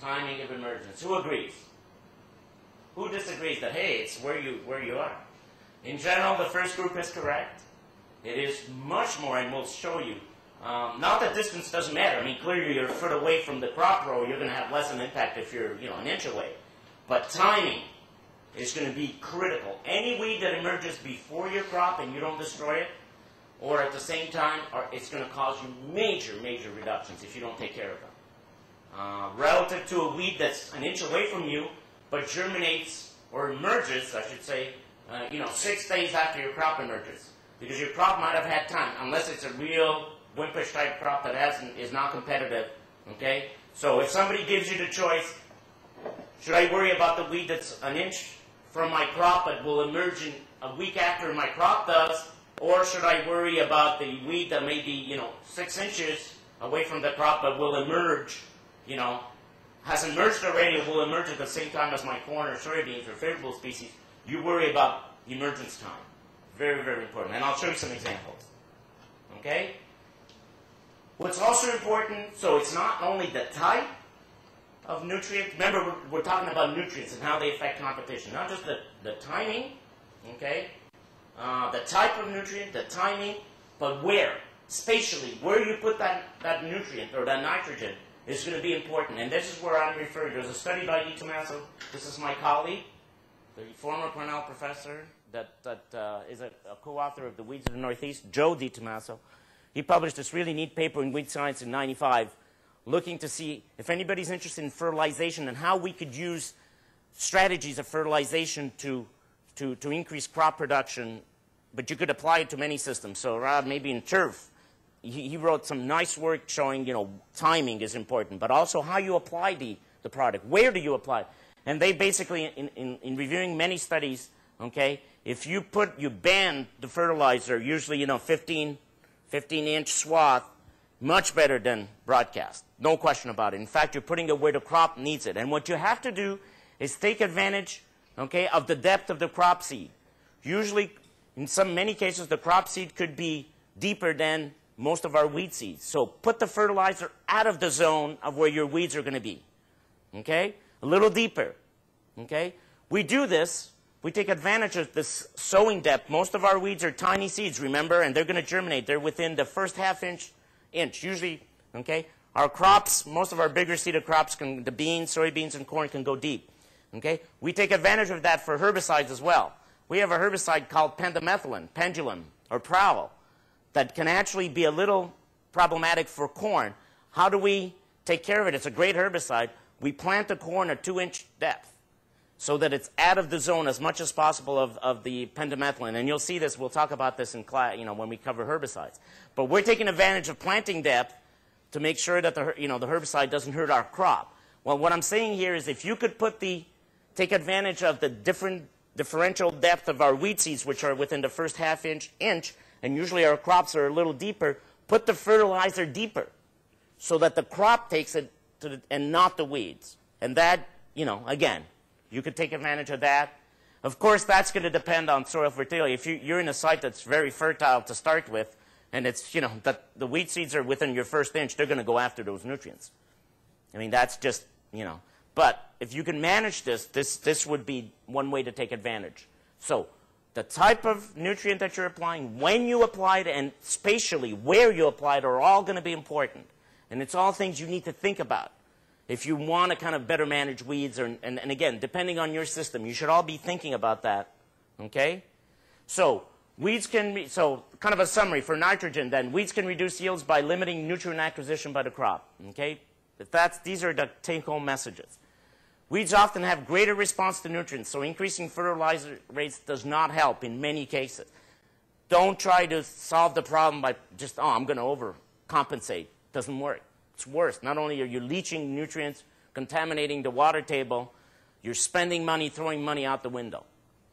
Timing of emergence. Who agrees? Who disagrees that hey, it's where you where you are? In general, the first group is correct. It is much more, and we'll show you. Um, not that distance doesn't matter. I mean, clearly you're a foot away from the crop row, you're going to have less of an impact if you're, you know, an inch away. But timing is going to be critical. Any weed that emerges before your crop and you don't destroy it, or at the same time, it's going to cause you major, major reductions if you don't take care of them. Uh, relative to a weed that's an inch away from you, but germinates or emerges, I should say, uh, you know, six days after your crop emerges, because your crop might have had time, unless it's a real wimpish type crop that hasn't is not competitive. Okay, so if somebody gives you the choice, should I worry about the weed that's an inch from my crop but will emerge in a week after my crop does, or should I worry about the weed that may be, you know, six inches away from the crop but will emerge, you know, has emerged already will emerge at the same time as my corn or soybeans or favorable species, you worry about emergence time. Very, very important. And I'll show you some examples. Okay? What's also important, so it's not only the type, of nutrients. Remember, we're, we're, talking about nutrients and how they affect competition, not just the, the timing, okay? Uh, the type of nutrient, the timing, but where, spatially, where you put that, that nutrient or that nitrogen is going to be important. And this is where I'm referring. There's a study by E. Tomaso. This is my colleague, the former Cornell professor that, that uh, is a, a co-author of The Weeds of the Northeast, Joe Di Tomaso. He published this really neat paper in Weed Science in 95 looking to see if anybody's interested in fertilization and how we could use strategies of fertilization to, to, to increase crop production, but you could apply it to many systems. So Rob, maybe in turf, he, he wrote some nice work showing, you know, timing is important, but also how you apply the, the product. Where do you apply it? And they basically, in, in, in reviewing many studies, okay, if you put, you ban the fertilizer, usually, you know, 15, 15 inch swath, much better than broadcast. No question about it. In fact, you're putting it where the crop needs it. And what you have to do is take advantage, okay, of the depth of the crop seed. Usually, in some many cases, the crop seed could be deeper than most of our weed seeds. So put the fertilizer out of the zone of where your weeds are going to be. Okay? A little deeper. Okay? We do this. We take advantage of this sowing depth. Most of our weeds are tiny seeds, remember, and they're going to germinate. They're within the first half inch, inch, usually, okay? Our crops, most of our bigger seeded crops, can, the beans, soybeans, and corn can go deep. Okay? We take advantage of that for herbicides as well. We have a herbicide called pendimethalin, pendulum, or prowl, that can actually be a little problematic for corn. How do we take care of it? It's a great herbicide. We plant the corn at two-inch depth so that it's out of the zone as much as possible of, of the pendimethalin. And you'll see this, we'll talk about this in class, you know, when we cover herbicides. But we're taking advantage of planting depth to make sure that the, you know, the herbicide doesn't hurt our crop. Well, what I'm saying here is if you could put the, take advantage of the different differential depth of our wheat seeds, which are within the first half inch, inch, and usually our crops are a little deeper, put the fertilizer deeper so that the crop takes it the, and not the weeds. And that, you know, again, you could take advantage of that. Of course, that's going to depend on soil fertility. If you, you're in a site that's very fertile to start with, and it's, you know, that the weed seeds are within your first inch, they're going to go after those nutrients. I mean, that's just, you know. But if you can manage this, this, this would be one way to take advantage. So the type of nutrient that you're applying, when you apply it, and spatially where you apply it are all going to be important. And it's all things you need to think about. If you want to kind of better manage weeds, or, and, and again, depending on your system, you should all be thinking about that. Okay? So Weeds can, be, so kind of a summary for nitrogen then. Weeds can reduce yields by limiting nutrient acquisition by the crop. Okay? If that's, these are the take-home messages. Weeds often have greater response to nutrients, so increasing fertilizer rates does not help in many cases. Don't try to solve the problem by just, oh, I'm going to overcompensate. Doesn't work. It's worse. Not only are you leaching nutrients, contaminating the water table, you're spending money, throwing money out the window.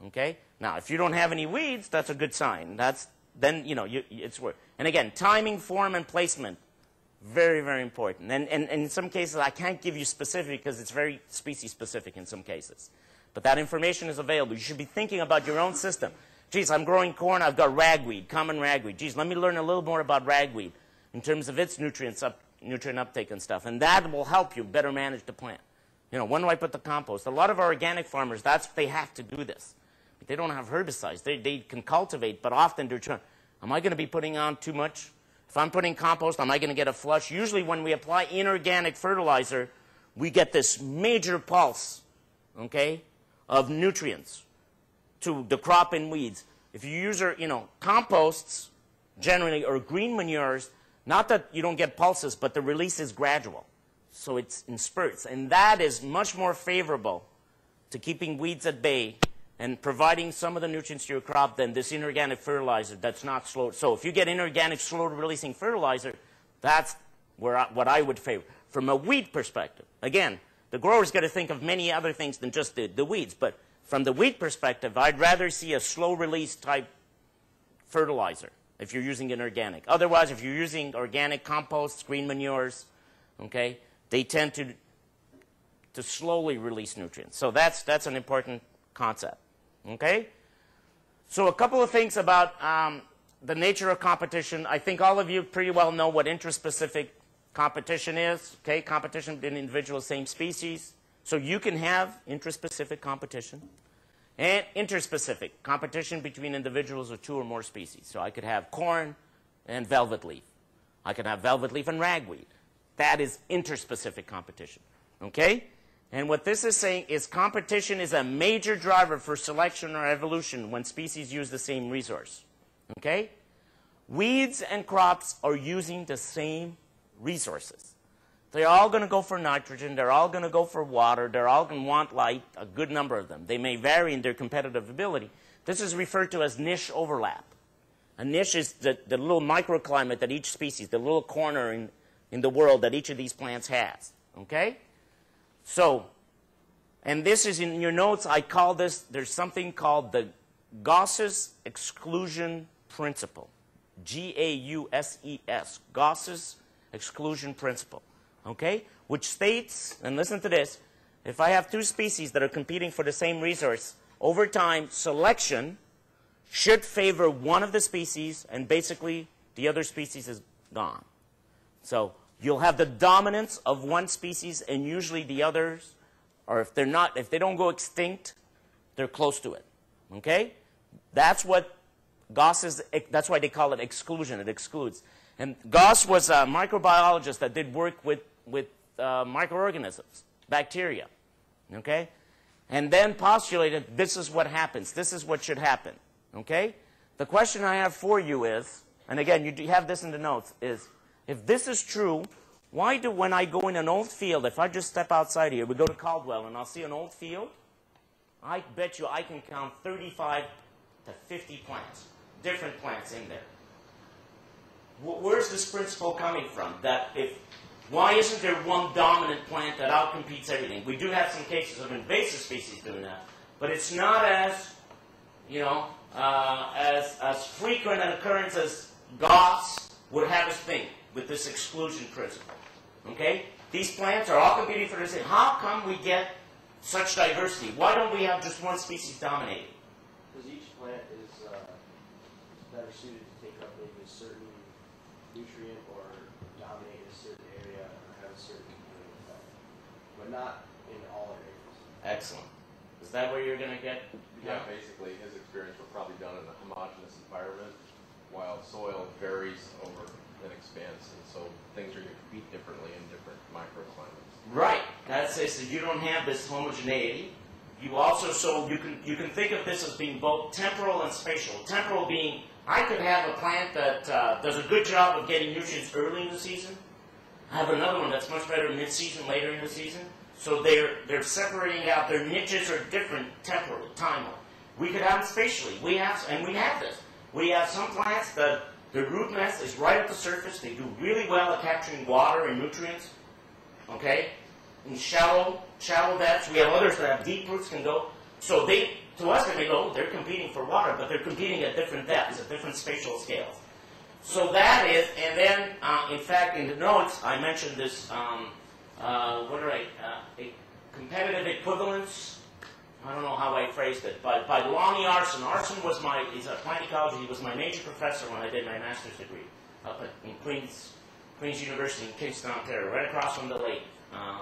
Okay? Now, if you don't have any weeds, that's a good sign. That's, then, you know, you, it's work. And again, timing, form, and placement, very, very important. And, and, and in some cases, I can't give you specific because it's very species specific in some cases. But that information is available. You should be thinking about your own system. Geez, I'm growing corn, I've got ragweed, common ragweed. Geez, let me learn a little more about ragweed in terms of its nutrients up, nutrient uptake and stuff. And that will help you better manage the plant. You know, when do I put the compost? A lot of our organic farmers, that's they have to do this. But They don't have herbicides. They, they can cultivate, but often they're trying, am I going to be putting on too much? If I'm putting compost, am I going to get a flush? Usually when we apply inorganic fertilizer, we get this major pulse, okay, of nutrients to the crop and weeds. If you use, you know, composts generally or green manures, not that you don't get pulses, but the release is gradual. So it's in spurts. And that is much more favorable to keeping weeds at bay and providing some of the nutrients to your crop than this inorganic fertilizer that's not slow. So if you get inorganic slow releasing fertilizer, that's where I, what I would favor. From a weed perspective, again, the grower's got to think of many other things than just the, the weeds, but from the weed perspective, I'd rather see a slow release type fertilizer if you're using an organic. Otherwise, if you're using organic compost, green manures, okay, they tend to, to slowly release nutrients. So that's, that's an important concept. Okay? So a couple of things about um, the nature of competition. I think all of you pretty well know what intraspecific competition is. Okay? Competition between individuals, same species. So you can have intraspecific competition. And interspecific, competition between individuals of two or more species. So I could have corn and velvet leaf. I could have velvet leaf and ragweed. That is interspecific competition. Okay? And what this is saying is competition is a major driver for selection or evolution when species use the same resource. Okay? Weeds and crops are using the same resources. They're all going to go for nitrogen. They're all going to go for water. They're all going to want light, a good number of them. They may vary in their competitive ability. This is referred to as niche overlap. A niche is the, the little microclimate that each species, the little corner in, in the world that each of these plants has. Okay? So, and this is in your notes, I call this, there's something called the Gause's exclusion principle. G A U S E S. Gause's exclusion principle. Okay? Which states, and listen to this, if I have two species that are competing for the same resource, over time, selection should favor one of the species, and basically the other species is gone. So you'll have the dominance of one species, and usually the others, or if they're not, if they don't go extinct, they're close to it. Okay? That's what Gause is, that's why they call it exclusion. It excludes. And Gause was a microbiologist that did work with, with uh, microorganisms, bacteria. Okay? And then postulated this is what happens. This is what should happen. Okay? The question I have for you is, and again, you have this in the notes, is if this is true, why do when I go in an old field, if I just step outside here, we go to Caldwell and I'll see an old field, I bet you I can count 35 to 50 plants, different plants in there. Where's this principle coming from? That if why isn't there one dominant plant that outcompetes everything? We do have some cases of invasive species doing that, but it's not as, you know, uh, as, as frequent an occurrence as Gause would have us think with this exclusion principle. Okay? These plants are all competing for the same. How come we get such diversity? Why don't we have just one species dominating? Because each plant is uh, better suited to take up maybe a certain nutrient or dominate a certain area or have a certain component effect, but not in all areas. Excellent. Is that where you're going to get? Yeah, basically, his experience were probably done in a homogeneous environment, while soil varies over and expands, and so things are going to compete differently in different microclimates. Right. That's it. So you don't have this homogeneity. You also so you can you can think of this as being both temporal and spatial. Temporal being I could have a plant that uh, does a good job of getting nutrients early in the season. I have another one that's much better mid-season, later in the season. So they're they're separating out. Their niches are different temporally, timely. We could have them spatially. We have and we have this. We have some plants that the root mass is right at the surface. They do really well at capturing water and nutrients. Okay, in shallow shallow depths. We have others that have deep roots can go. So they to us they go they're competing for water, but they're competing at different depths, at different spatial scales. So that is, and then uh, in fact in the notes I mentioned this. Um, uh, what are I? Uh, competitive equivalence. I don't know how I phrased it, but by Lonnie Aarssen. Aarssen was my, he's a plant ecology, he was my major professor when I did my master's degree up at in Queens, Queens University in Kingston, Ontario, right across from the lake. Uh,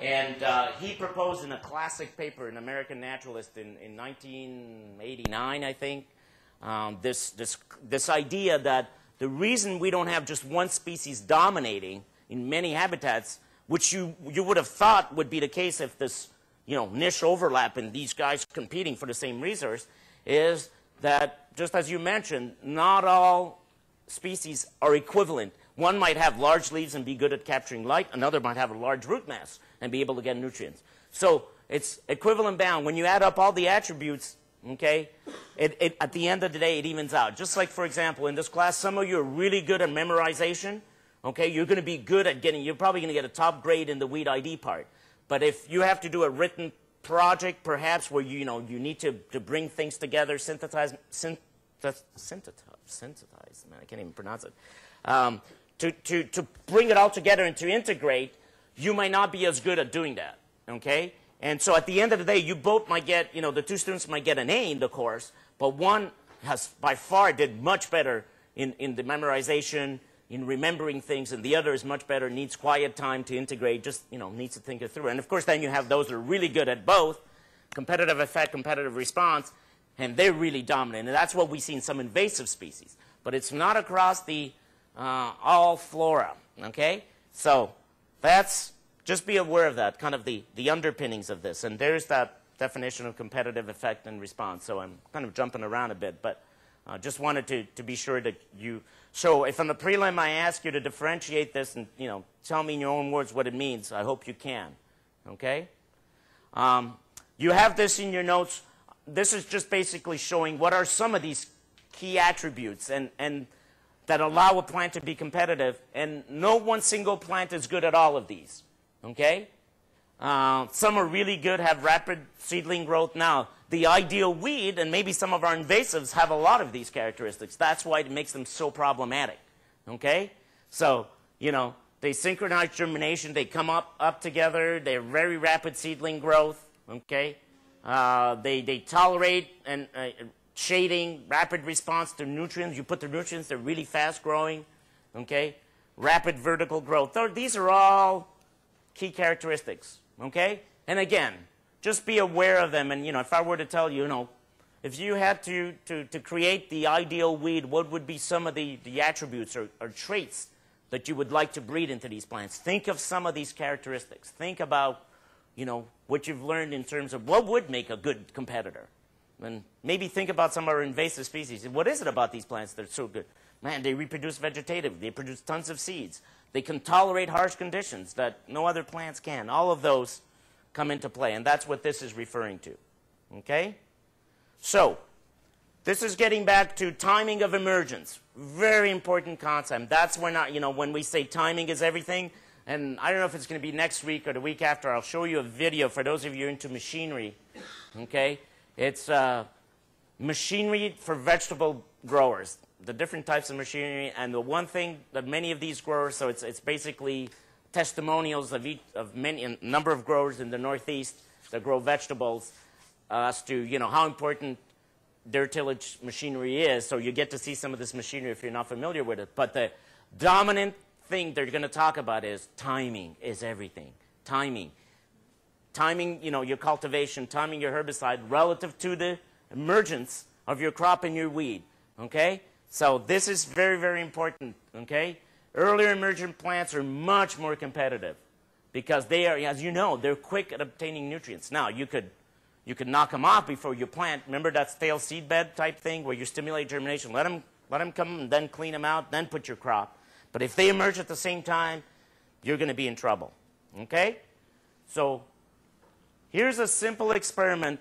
and uh, he proposed in a classic paper in American Naturalist in, in 1989, I think, um, this, this, this idea that the reason we don't have just one species dominating in many habitats, which you, you would have thought would be the case if this you know, niche overlap and these guys competing for the same resource, is that, just as you mentioned, not all species are equivalent. One might have large leaves and be good at capturing light. Another might have a large root mass and be able to get nutrients. So it's equivalent bound. When you add up all the attributes, okay, it, it, at the end of the day, it evens out. Just like, for example, in this class, some of you are really good at memorization. Okay, you're going to be good at getting, you're probably going to get a top grade in the weed ID part. But if you have to do a written project, perhaps where you, you know you need to, to bring things together, synthesize, synthesize, synthesize, man, I can't even pronounce it. Um, to, to, to bring it all together and to integrate, you might not be as good at doing that. Okay? And so at the end of the day, you both might get, you know, the two students might get an A in the course, but one has by far did much better in, in the memorization, in remembering things, and the other is much better, needs quiet time to integrate, just, you know, needs to think it through. And of course, then you have those that are really good at both, competitive effect, competitive response, and they're really dominant. And that's what we see in some invasive species. But it's not across the uh, all flora, okay? So that's, just be aware of that, kind of the, the underpinnings of this. And there's that definition of competitive effect and response. So I'm kind of jumping around a bit, but uh, just wanted to, to be sure that you. So if on the prelim I ask you to differentiate this and you know tell me in your own words what it means, I hope you can. Okay. Um, you have this in your notes. This is just basically showing what are some of these key attributes and, and that allow a plant to be competitive. And no one single plant is good at all of these. Okay? Uh, some are really good, have rapid seedling growth. Now, the ideal weed and maybe some of our invasives have a lot of these characteristics. That's why it makes them so problematic. Okay? So, you know, they synchronize germination, they come up, up together, they're very rapid seedling growth. Okay? Uh, they, they tolerate and uh, shading, rapid response to nutrients. You put the nutrients, they're really fast growing. Okay? Rapid vertical growth. These are all key characteristics. Okay? And again, just be aware of them. And, you know, if I were to tell you, you know, if you had to, to, to create the ideal weed, what would be some of the, the attributes or, or traits that you would like to breed into these plants? Think of some of these characteristics. Think about, you know, what you've learned in terms of what would make a good competitor. And maybe think about some of our invasive species. What is it about these plants that are so good? Man, they reproduce vegetatively. They produce tons of seeds. They can tolerate harsh conditions that no other plants can. All of those come into play, and that's what this is referring to. Okay? So, this is getting back to timing of emergence. Very important concept. That's when, I, you know, when we say timing is everything, and I don't know if it's going to be next week or the week after, I'll show you a video for those of you into machinery. Okay? It's uh, machinery for vegetable growers, the different types of machinery. And the one thing that many of these growers, so it's, it's basically testimonials of, each, of many, a number of growers in the Northeast that grow vegetables uh, as to, you know, how important their tillage machinery is. So you get to see some of this machinery if you're not familiar with it. But the dominant thing they're going to talk about is timing is everything. Timing timing, you know, your cultivation, timing your herbicide relative to the emergence of your crop and your weed, okay? So this is very, very important, okay? Earlier emergent plants are much more competitive because they are, as you know, they're quick at obtaining nutrients. Now, you could, you could knock them off before you plant. Remember that stale seed bed type thing where you stimulate germination? Let them, let them come and then clean them out, then put your crop. But if they emerge at the same time, you're going to be in trouble, okay? So Here's a simple experiment,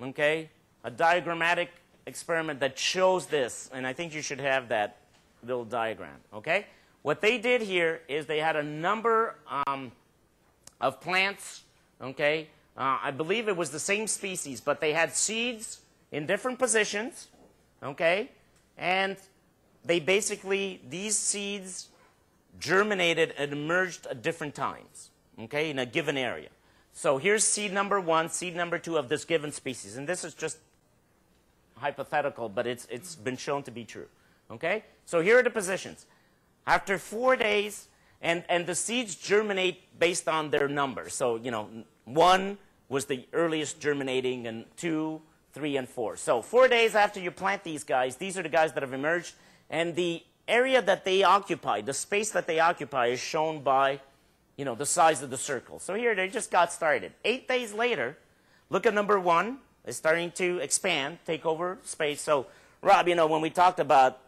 okay? A diagrammatic experiment that shows this, and I think you should have that little diagram, okay? What they did here is they had a number um, of plants, okay? Uh, I believe it was the same species, but they had seeds in different positions, okay? And they basically, these seeds germinated and emerged at different times, okay, in a given area. So here's seed number one, seed number two of this given species. And this is just hypothetical, but it's, it's been shown to be true. Okay? So here are the positions. After four days, and, and the seeds germinate based on their number. So, you know, one was the earliest germinating, and two, three, and four. So four days after you plant these guys, these are the guys that have emerged, and the area that they occupy, the space that they occupy is shown by you know, the size of the circle. So here they just got started. Eight days later, look at number one. It's starting to expand, take over space. So, Rob, you know, when we talked about,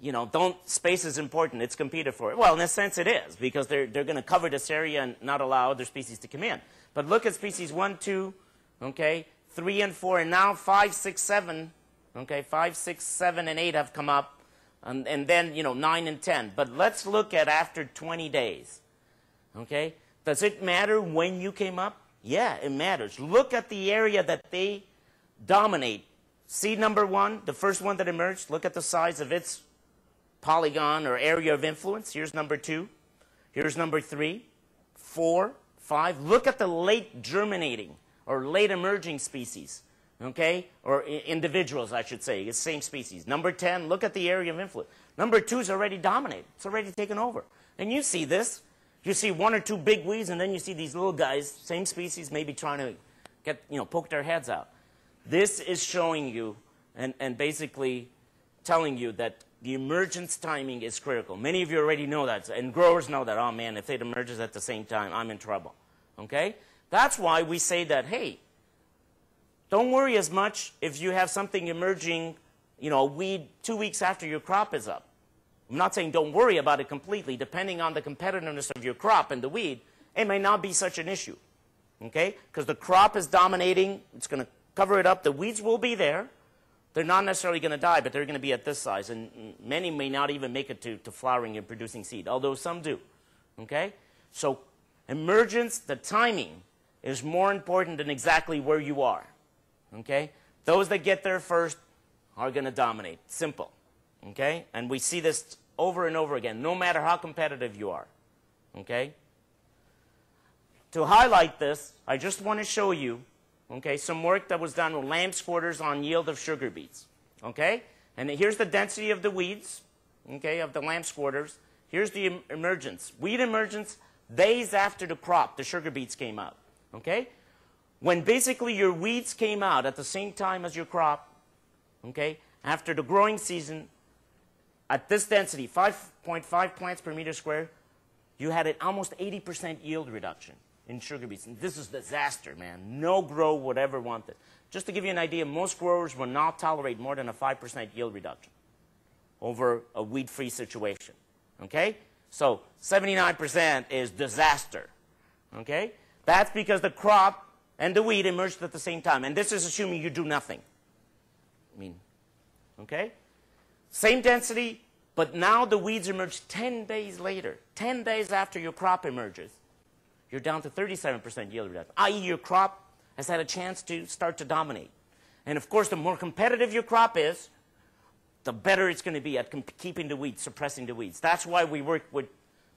you know, don't space is important. It's competed for. Well, in a sense, it is because they're they're going to cover this area and not allow other species to come in. But look at species one, two, okay, three and four, and now five, six, seven, okay, five, six, seven, and eight have come up, and, and then you know nine and ten. But let's look at after 20 days. Okay? Does it matter when you came up? Yeah, it matters. Look at the area that they dominate. Seed number one, the first one that emerged, look at the size of its polygon or area of influence. Here's number two. Here's number three, four, five. Look at the late germinating or late emerging species, okay? Or individuals, I should say, it's same species. Number 10, look at the area of influence. Number two is already dominated. It's already taken over. And you see this. You see one or two big weeds, and then you see these little guys, same species, maybe trying to get, you know, poke their heads out. This is showing you and, and basically telling you that the emergence timing is critical. Many of you already know that, and growers know that. Oh man, if it emerges at the same time, I'm in trouble. Okay? That's why we say that, hey, don't worry as much if you have something emerging, you know, a weed two weeks after your crop is up. I'm not saying don't worry about it completely. Depending on the competitiveness of your crop and the weed, it may not be such an issue. Okay? Because the crop is dominating, it's going to cover it up. The weeds will be there. They're not necessarily going to die, but they're going to be at this size. And many may not even make it to, to flowering and producing seed, although some do. Okay? So emergence, the timing, is more important than exactly where you are. Okay? Those that get there first are going to dominate. Simple. Okay? And we see this over and over again, no matter how competitive you are. Okay? To highlight this, I just want to show you, okay, some work that was done with lamb's quarters on yield of sugar beets. Okay? And here's the density of the weeds, okay, of the lamb's quarters. Here's the em- emergence. Weed emergence days after the crop, the sugar beets came out. Okay? When basically your weeds came out at the same time as your crop, okay, after the growing season, at this density, 5.5 plants per meter square, you had an almost 80% yield reduction in sugar beets. And this is disaster, man. No grower would ever want this. Just to give you an idea, most growers will not tolerate more than a 5% yield reduction over a weed-free situation. Okay? So 79% is disaster. Okay? That's because the crop and the weed emerged at the same time. And this is assuming you do nothing. I mean, okay? Same density, but now the weeds emerge 10 days later, 10 days after your crop emerges. You're down to 37% yield reduction, i.e., your crop has had a chance to start to dominate. And of course, the more competitive your crop is, the better it's going to be at keeping the weeds, suppressing the weeds. That's why we work with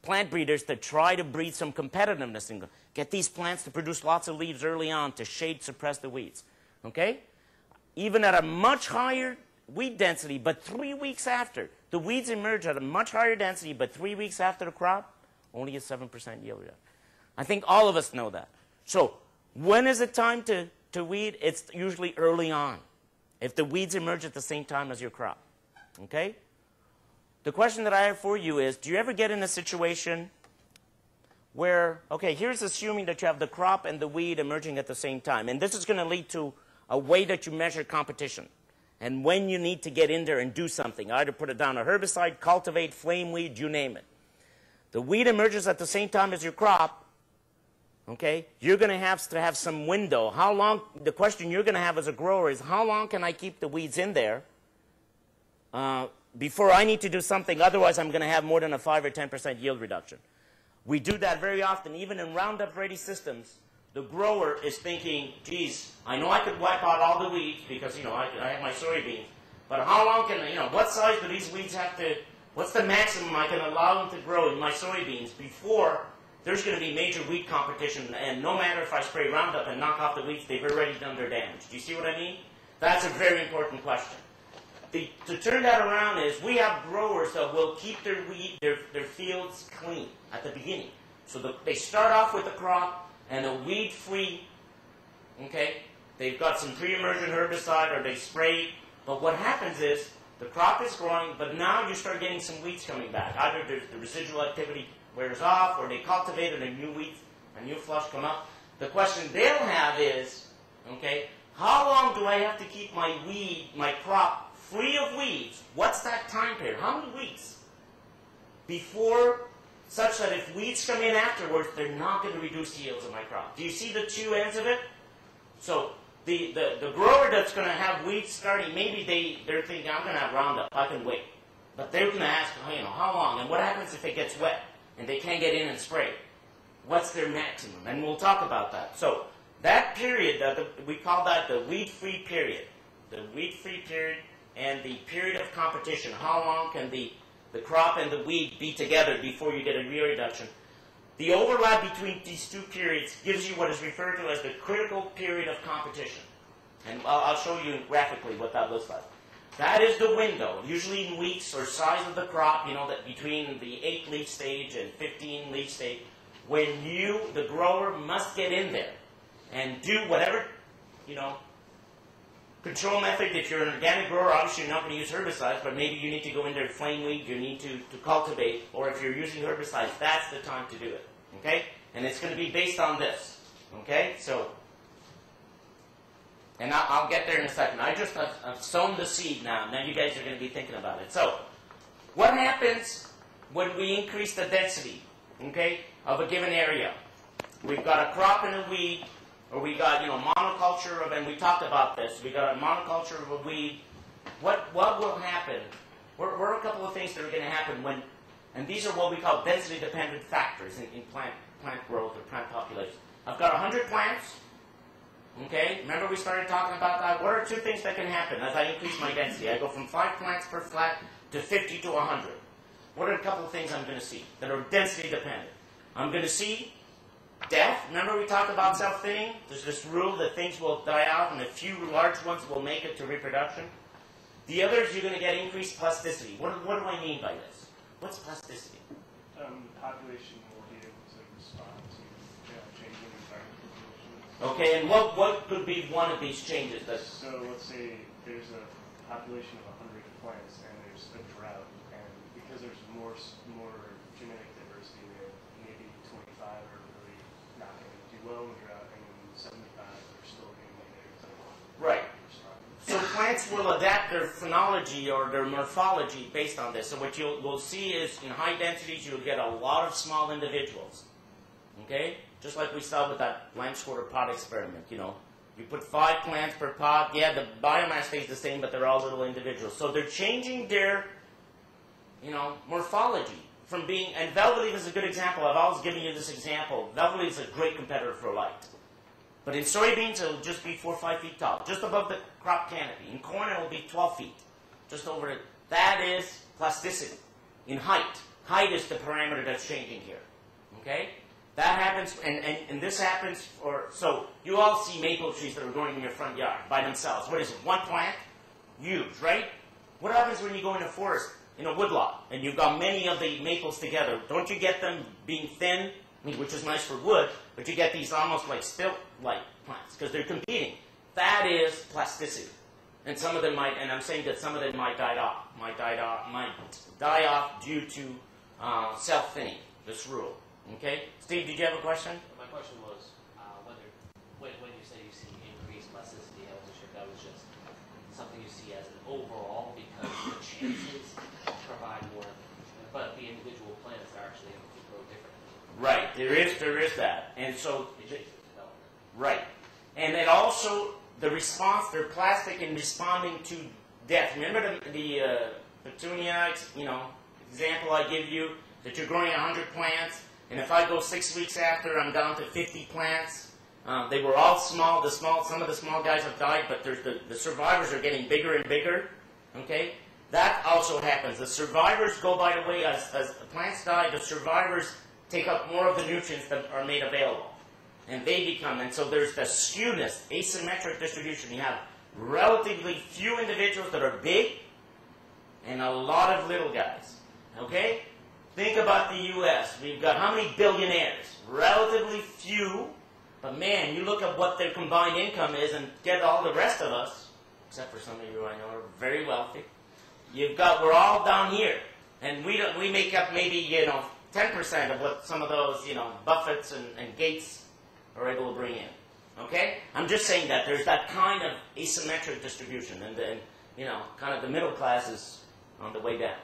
plant breeders to try to breed some competitiveness and get these plants to produce lots of leaves early on to shade suppress the weeds. Okay? Even at a much higher weed density, but three weeks after, the weeds emerge at a much higher density, but three weeks after the crop, only a 7% yield reduction. I think all of us know that. So, when is it time to, to weed? It's usually early on, if the weeds emerge at the same time as your crop. Okay? The question that I have for you is do you ever get in a situation where, okay, here's assuming that you have the crop and the weed emerging at the same time, and this is going to lead to a way that you measure competition and when you need to get in there and do something, either put it down a herbicide, cultivate, flame weed, you name it. The weed emerges at the same time as your crop, okay, you're going to have to have some window. How long, the question you're going to have as a grower is, how long can I keep the weeds in there uh, before I need to do something, otherwise I'm going to have more than a 5 or 10% yield reduction. We do that very often, even in Roundup Ready systems. The grower is thinking, geez, I know I could wipe out all the weeds because, you know, I, I have my soybeans, but how long can, you know, what size do these weeds have to, what's the maximum I can allow them to grow in my soybeans before there's going to be major weed competition, and no matter if I spray Roundup and knock off the weeds, they've already done their damage. Do you see what I mean? That's a very important question the, to turn that around is we have growers that will keep their weed, their, their fields clean at the beginning. So the, they start off with a crop and a weed-free, okay? They've got some pre-emergent herbicide or they spray, but what happens is the crop is growing, but now you start getting some weeds coming back. Either the residual activity wears off or they cultivate and a new weeds, a new flush come up. The question they'll have is, okay, how long do I have to keep my weed, my crop free of weeds, what's that time period? How many weeks before such that if weeds come in afterwards, they're not going to reduce the yields of my crop? Do you see the two ends of it? So the, the, the grower that's going to have weeds starting, maybe they, they're thinking, I'm going to have Roundup, I can wait. But they're going to ask, oh, you know, how long? And what happens if it gets wet and they can't get in and spray? What's their maximum? And we'll talk about that. So that period, uh, the, we call that the weed-free period. The weed-free period and the period of competition. How long can the, the crop and the weed be together before you get a real reduction? The overlap between these two periods gives you what is referred to as the critical period of competition. And I'll, I'll show you graphically what that looks like. That is the window, usually in weeks or size of the crop, you know, that between the 8 leaf stage and 15 leaf stage, when you, the grower, must get in there and do whatever, you know, control method, if you're an organic grower, obviously you're not going to use herbicides, but maybe you need to go into flame weed, you need to, to cultivate, or if you're using herbicides, that's the time to do it. Okay? And it's going to be based on this. Okay? So, and I'll, I'll get there in a second. I just have, I've sown the seed now. Now you guys are going to be thinking about it. So, what happens when we increase the density, okay, of a given area? We've got a crop and a weed, or we got, you know, monoculture of, and we talked about this, we got a monoculture of a weed. What, what will happen? What what are a couple of things that are going to happen when, and these are what we call density dependent factors in, in plant, plant growth or plant population. I've got 100 plants, okay, remember we started talking about that? What are two things that can happen as I increase my density? I go from 5 plants per flat to 50 to 100. What are a couple of things I'm going to see that are density dependent? I'm going to see death. Remember we talked about self-thinning? There's this rule that things will die out and a few large ones will make it to reproduction. The others, you're going to get increased plasticity. What, what do I mean by this? What's plasticity? Um, population will be able to respond to you know, changing environmental conditions. Okay, and what, what could be one of these changes? That's, So let's say there's a population of 100 plants and there's a drought, and because there's more more genetic diversity, there, maybe 25 are really not going to do well in drought, and 75 are still going to be to right. So plants will adapt their phenology or their morphology based on this. So what you'll will see is in high densities you'll get a lot of small individuals. Okay? Just like we saw with that lamb's quarter pot experiment, you know. You put five plants per pot, yeah, the biomass stays the same, but they're all little individuals. So they're changing their, you know, morphology from being, and velvet leaf is a good example. I've always given you this example. Velvet leaf is a great competitor for light. But in soybeans, it'll just be four or five feet tall, just above the crop canopy. In corn, it'll be 12 feet, just over it. That is plasticity. In height, height is the parameter that's changing here. Okay? That happens, and, and, and this happens for, so you all see maple trees that are growing in your front yard by themselves. What is it? One plant? Huge, right? What happens when you go in a forest, in a woodlot, and you've got many of the maples together? Don't you get them being thin, which is nice for wood, but you get these almost like spilt-like plants because they're competing. That is plasticity. And some of them might, and I'm saying that some of them might die off, might die off, might die off due to uh, self-thinning. This rule. Okay, Steve, did you have a question? My question was, uh, whether, when, when you say you see increased plasticity, I wasn't sure if that was just something you see as an overall, because the chances provide more, but the individual plants are actually able to grow differently. Right, there is, there is that, and so, the right, and then also the response, they're plastic in responding to death. Remember the, the uh, petunia, you know, example I give you that you're growing 100 plants, and if I go six weeks after, I'm down to 50 plants. Uh, they were all small. The small, some of the small guys have died, but there's the, the survivors are getting bigger and bigger. Okay, that also happens. The survivors go by the way as, as the plants die. The survivors take up more of the nutrients that are made available, and they become. And so there's the skewness, asymmetric distribution. You have relatively few individuals that are big, and a lot of little guys. Okay? Think about the U.S. We've got how many billionaires? Relatively few, but man, you look at what their combined income is and get all the rest of us, except for some of you I know are very wealthy. You've got we're all down here, and we don't, we make up maybe you know 10% of what some of those you know Buffetts and, and Gates are able to bring in. Okay, I'm just saying that there's that kind of asymmetric distribution, and then you know kind of the middle class is on the way down.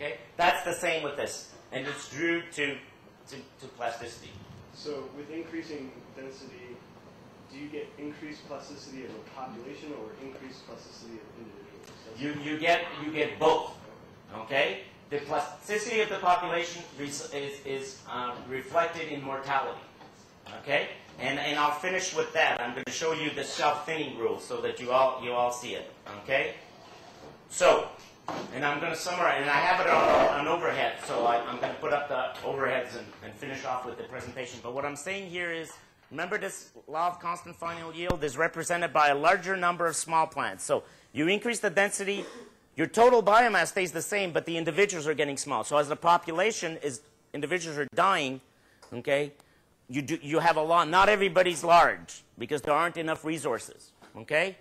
Okay, that's the same with this, and it's due to to, to plasticity. So with increasing density, do you get increased plasticity of a population or increased plasticity of individuals? That's- You you get you get both. Okay, the plasticity of the population is is uh, reflected in mortality. Okay, and and I'll finish with that. I'm going to show you the self-thinning rule so that you all you all see it. Okay, so. And I'm going to summarize, and I have it on, overhead, so I, I'm going to put up the overheads and, and finish off with the presentation. But what I'm saying here is, remember this law of constant final yield is represented by a larger number of small plants. So you increase the density, your total biomass stays the same, but the individuals are getting small. So as the population is, individuals are dying, okay, you, do, you have a lot, not everybody's large, because there aren't enough resources, okay?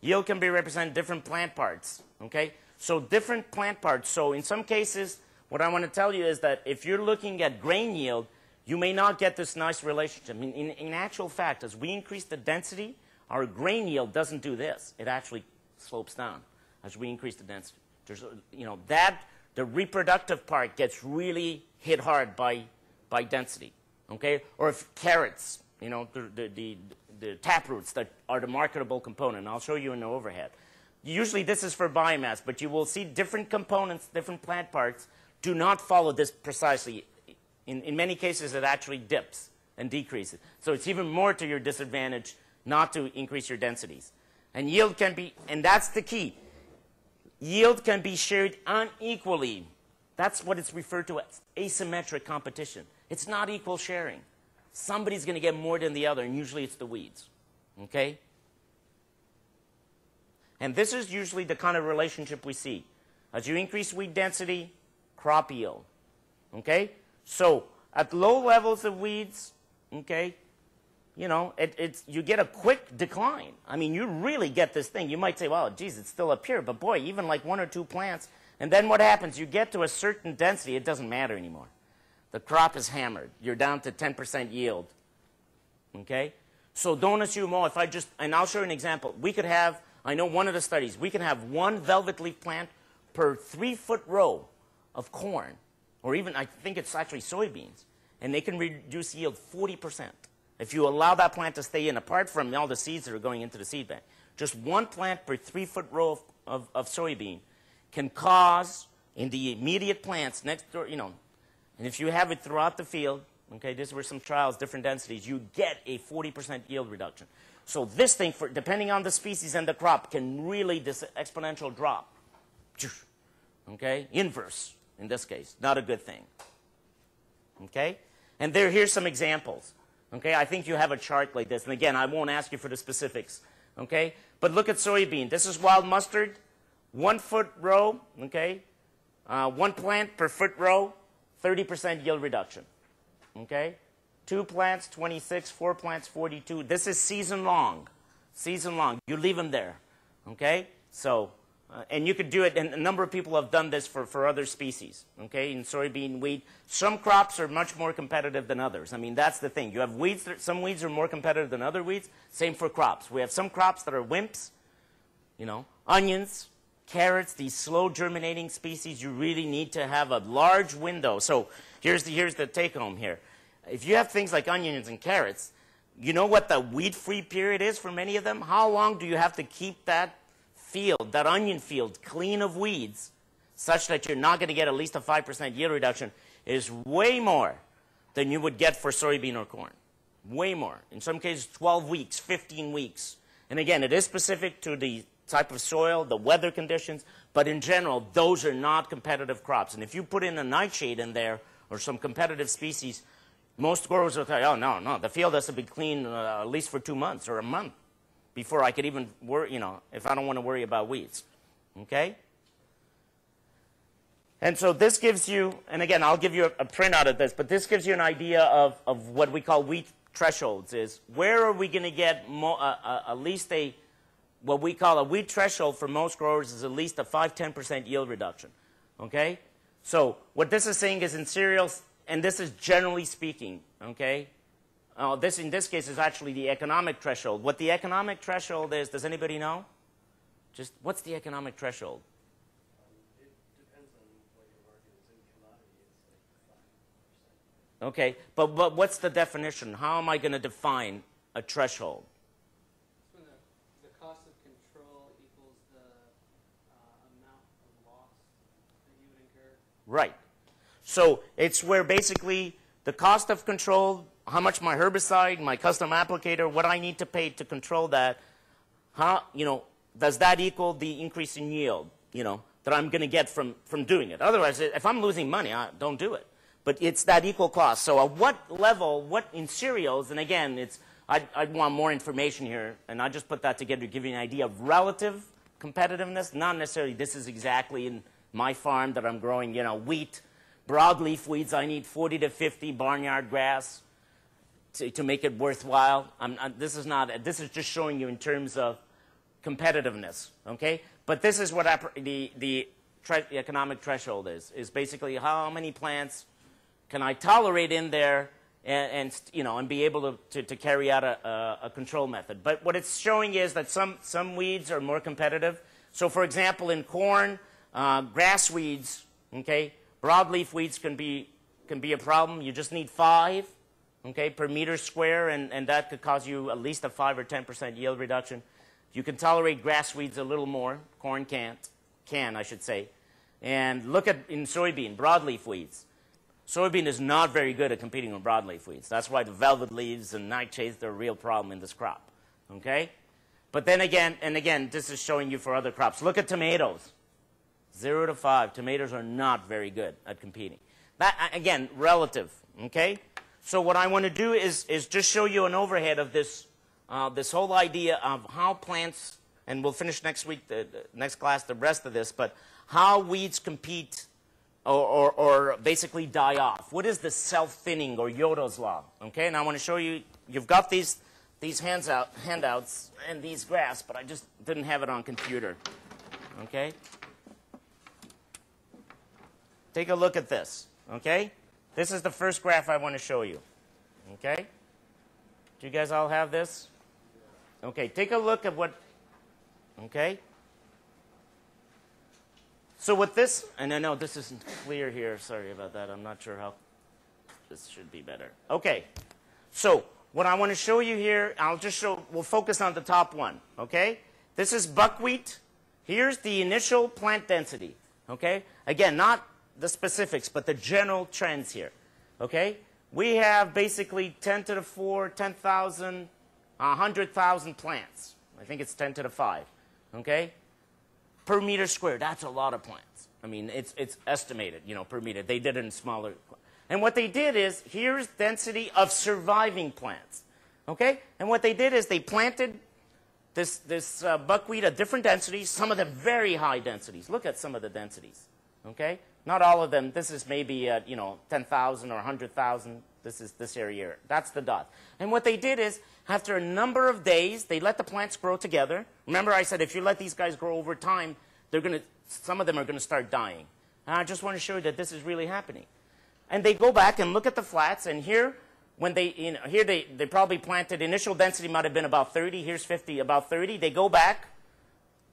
Yield can be represented different plant parts, okay? So different plant parts. So in some cases, what I want to tell you is that if you're looking at grain yield, you may not get this nice relationship. In, in actual fact, as we increase the density, our grain yield doesn't do this. It actually slopes down as we increase the density. There's, you know, that, the reproductive part gets really hit hard by, by density, okay? Or if carrots, you know, the, the, the, the tap roots that are the marketable component. I'll show you in the overhead. Usually this is for biomass, but you will see different components, different plant parts do not follow this precisely. In, in many cases, it actually dips and decreases. So it's even more to your disadvantage not to increase your densities. And yield can be, and that's the key. Yield can be shared unequally. That's what it's referred to as asymmetric competition. It's not equal sharing. Somebody's going to get more than the other, and usually it's the weeds. Okay? And this is usually the kind of relationship we see. As you increase weed density, crop yield. Okay? So, at low levels of weeds, okay, you know, it, it's, you get a quick decline. I mean, you really get this thing. You might say, well, geez, it's still up here. But boy, even like one or two plants. And then what happens? You get to a certain density, it doesn't matter anymore. The crop is hammered. You're down to 10% yield. Okay? So don't assume, oh, if I just, and I'll show you an example. We could have, I know one of the studies, we can have one velvet leaf plant per three foot row of corn, or even, I think it's actually soybeans, and they can reduce yield 40%. If you allow that plant to stay in, apart from all the seeds that are going into the seed bank, just one plant per three foot row of, of, of soybean can cause in the immediate plants next door, you know, and if you have it throughout the field, okay, these were some trials, different densities, you get a 40% yield reduction. So this thing, for, depending on the species and the crop, can really, this exponential drop. Okay, inverse in this case, not a good thing. Okay, and there, here's some examples. Okay, I think you have a chart like this. And again, I won't ask you for the specifics. Okay, but look at soybean. This is wild mustard, one foot row. Okay, uh, one plant per foot row, 30% yield reduction. Okay, two plants, 26. Four plants, 42. This is season long. Season long. You leave them there. Okay, so. Uh, and you could do it, and a number of people have done this for, for other species, okay, in soybean, wheat. Some crops are much more competitive than others. I mean, that's the thing. You have weeds, that, some weeds are more competitive than other weeds. Same for crops. We have some crops that are wimps, you know, onions, carrots, these slow germinating species, you really need to have a large window. So here's the, here's the take home here. If you have things like onions and carrots, you know what the weed-free period is for many of them? How long do you have to keep that field, that onion field, clean of weeds, such that you're not going to get at least a 5% yield reduction, is way more than you would get for soybean or corn. Way more. In some cases, 12 weeks, 15 weeks. And again, it is specific to the type of soil, the weather conditions, but in general, those are not competitive crops. And if you put in a nightshade in there or some competitive species, most growers will tell you, oh, no, no, the field has to be clean uh, at least for two months or a month before I could even worry, you know, if I don't want to worry about weeds. Okay? And so this gives you, and again, I'll give you a, a printout of this, but this gives you an idea of, of what we call weed thresholds is where are we going to get mo- uh, uh, at least a, what we call a weed threshold for most growers is at least a 5-10% yield reduction. Okay? So what this is saying is in cereals, and this is generally speaking, okay? Uh, this, in this case, is actually the economic threshold. What the economic threshold is, does anybody know? Just what's the economic threshold? It depends on what your market is. In commodity, it's like 5%. Okay, but, but what's the definition? How am I going to define a threshold? The, the cost of control equals the uh, amount of loss that you would incur. Right. So it's where basically the cost of control, how much my herbicide, my custom applicator, what I need to pay to control that, how, you know, does that equal the increase in yield, you know, that I'm going to get from, from doing it? Otherwise, if I'm losing money, I don't do it. But it's that equal cost. So at what level, what in cereals, and again, it's, I'd, I'd want more information here, and I just put that together to give you an idea of relative competitiveness, not necessarily this is exactly in my farm that I'm growing, you know, wheat, broadleaf weeds, I need 40 to 50 barnyard grass to, to make it worthwhile. I'm, I'm, this is not, this is just showing you in terms of competitiveness, okay? But this is what I, the, the, tre- economic threshold is, is basically how many plants can I tolerate in there and, and you know, and be able to, to, to carry out a, a, a, control method. But what it's showing is that some, some weeds are more competitive. So for example, in corn, uh, grass weeds, okay, broadleaf weeds can be, can be a problem. You just need five, okay, per meter square, and, and that could cause you at least a 5 or 10% yield reduction. You can tolerate grass weeds a little more. Corn can't, can, I should say. And look at in soybean, broadleaf weeds. Soybean is not very good at competing with broadleaf weeds. That's why the velvet leaves and nightshades are a real problem in this crop. Okay? But then again, and again, this is showing you for other crops. Look at tomatoes. Zero to five. Tomatoes are not very good at competing. That, again, relative. Okay? So what I want to do is, is just show you an overhead of this, uh, this whole idea of how plants, and we'll finish next week, the, the next class, the rest of this, but how weeds compete or, or, or, basically die off. What is the self-thinning or Yoda's law? Okay, and I want to show you, you've got these, these hands out, handouts and these graphs, but I just didn't have it on computer. Okay? Take a look at this. Okay? This is the first graph I want to show you. Okay? Do you guys all have this? Okay, take a look at what, okay? So with this, and I know this isn't clear here, sorry about that, I'm not sure how, this should be better. Okay, so what I want to show you here, I'll just show, we'll focus on the top one, okay? This is buckwheat. Here's the initial plant density, okay? Again, not the specifics, but the general trends here. Okay? We have basically 10 to the 4, 10,000, 100,000 plants. I think it's 10 to the 5. Okay? Per meter squared, That's a lot of plants. I mean, it's, it's estimated, you know, per meter. They did it in smaller. And what they did is, here's density of surviving plants. Okay? And what they did is they planted this, this uh, buckwheat at different densities, some of them very high densities. Look at some of the densities. Okay? Not all of them. This is maybe, uh, you know, 10,000 or 100,000. This is this area. That's the dot. And what they did is, after a number of days, they let the plants grow together. Remember I said if you let these guys grow over time, they're going to, some of them are going to start dying. And I just want to show you that this is really happening. And they go back and look at the flats, and here, when they, you know, here they, they probably planted, initial density might have been about 30, here's 50, about 30. They go back,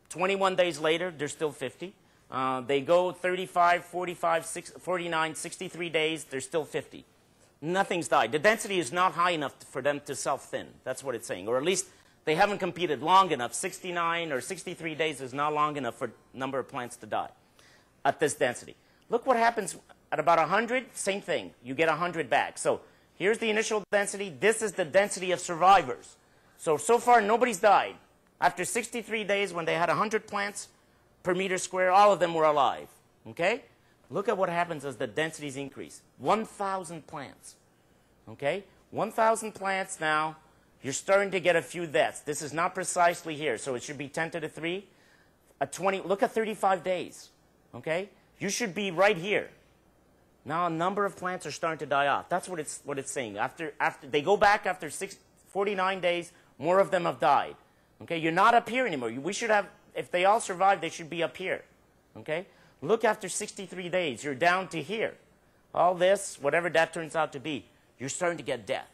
21 days later, they're still 50. Uh, they go 35, 45, 6, 49, 63 days, they're still 50. Nothing's died. The density is not high enough for them to self-thin. That's what it's saying. Or at least they haven't competed long enough. 69 or 63 days is not long enough for number of plants to die at this density. Look what happens at about 100, same thing. You get 100 back. So here's the initial density. This is the density of survivors. So, so far nobody's died. After 63 days when they had 100 plants, per meter square, all of them were alive. Okay? Look at what happens as the densities increase. 1,000 plants. Okay? 1,000 plants now, you're starting to get a few deaths. This is not precisely here, so it should be 10 to the 3. A 20, look at 35 days. Okay? You should be right here. Now a number of plants are starting to die off. That's what it's, what it's saying. After, after, they go back after six, 49 days, more of them have died. Okay? You're not up here anymore. We should have if they all survive, they should be up here. Okay? Look after 63 days, you're down to here. All this, whatever that turns out to be, you're starting to get death.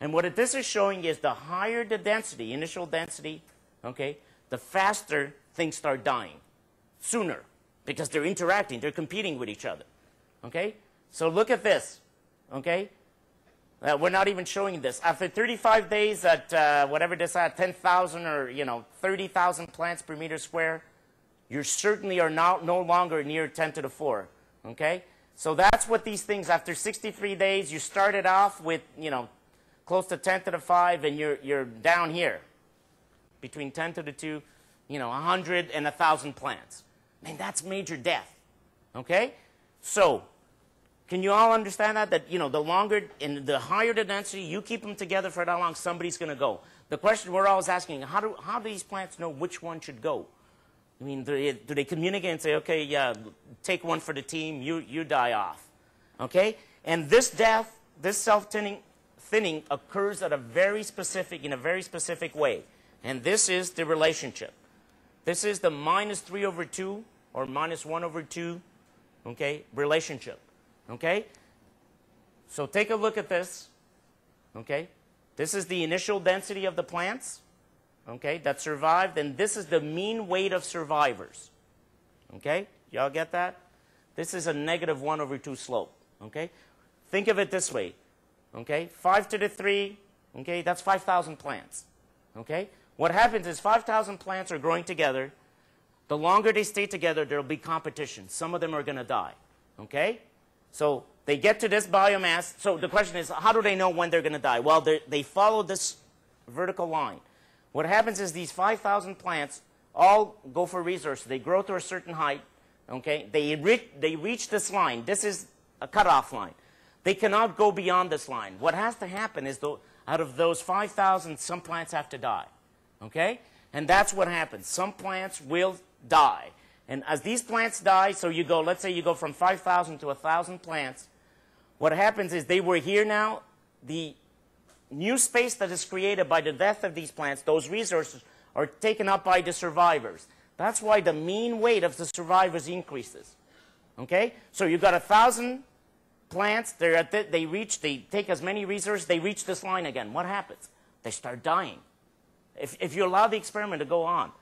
And what this is showing is the higher the density, initial density, okay, the faster things start dying. Sooner. Because they're interacting, they're competing with each other. Okay? So look at this. Okay? Uh, we're not even showing this. After 35 days at uh, whatever this at, 10,000 or, you know, 30,000 plants per meter square, you certainly are now no longer near 10 to the 4. Okay? So that's what these things, after 63 days, you started off with, you know, close to 10 to the 5, and you're, you're down here. Between 10 to the 2, you know, 100 and 1,000 plants. Man, that's major death. Okay? So, can you all understand that? That, you know, the longer and the higher the density, you keep them together for that long, somebody's going to go. The question we're always asking, how do, how do these plants know which one should go? I mean, do they, do they communicate and say, okay, yeah, take one for the team, you, you die off? Okay? And this death, this self-thinning thinning occurs at a very specific, in a very specific way. And this is the relationship. This is the minus 3 over 2 or minus 1 over 2, okay, relationship, okay? So take a look at this, okay? This is the initial density of the plants, okay, that survived, and this is the mean weight of survivors, okay? Y'all get that? This is a negative 1 over 2 slope, okay? Think of it this way, okay? 5 to the 3, okay, that's 5,000 plants, okay? What happens is 5,000 plants are growing together. The longer they stay together, there will be competition. Some of them are going to die, okay? So they get to this biomass. So the question is, how do they know when they're going to die? Well, they follow this vertical line. What happens is these 5,000 plants all go for resources. They grow to a certain height, okay? They, re they reach this line. This is a cutoff line. They cannot go beyond this line. What has to happen is, though, out of those 5,000, some plants have to die. Okay? And that's what happens. Some plants will die. And as these plants die, so you go, let's say you go from 5,000 to 1,000 plants, what happens is they were here now, the new space that is created by the death of these plants, those resources are taken up by the survivors. That's why the mean weight of the survivors increases. Okay? So you've got 1,000 plants, the, they reach, they take as many resources, they reach this line again. What happens? They start dying if, if you allow the experiment to go on.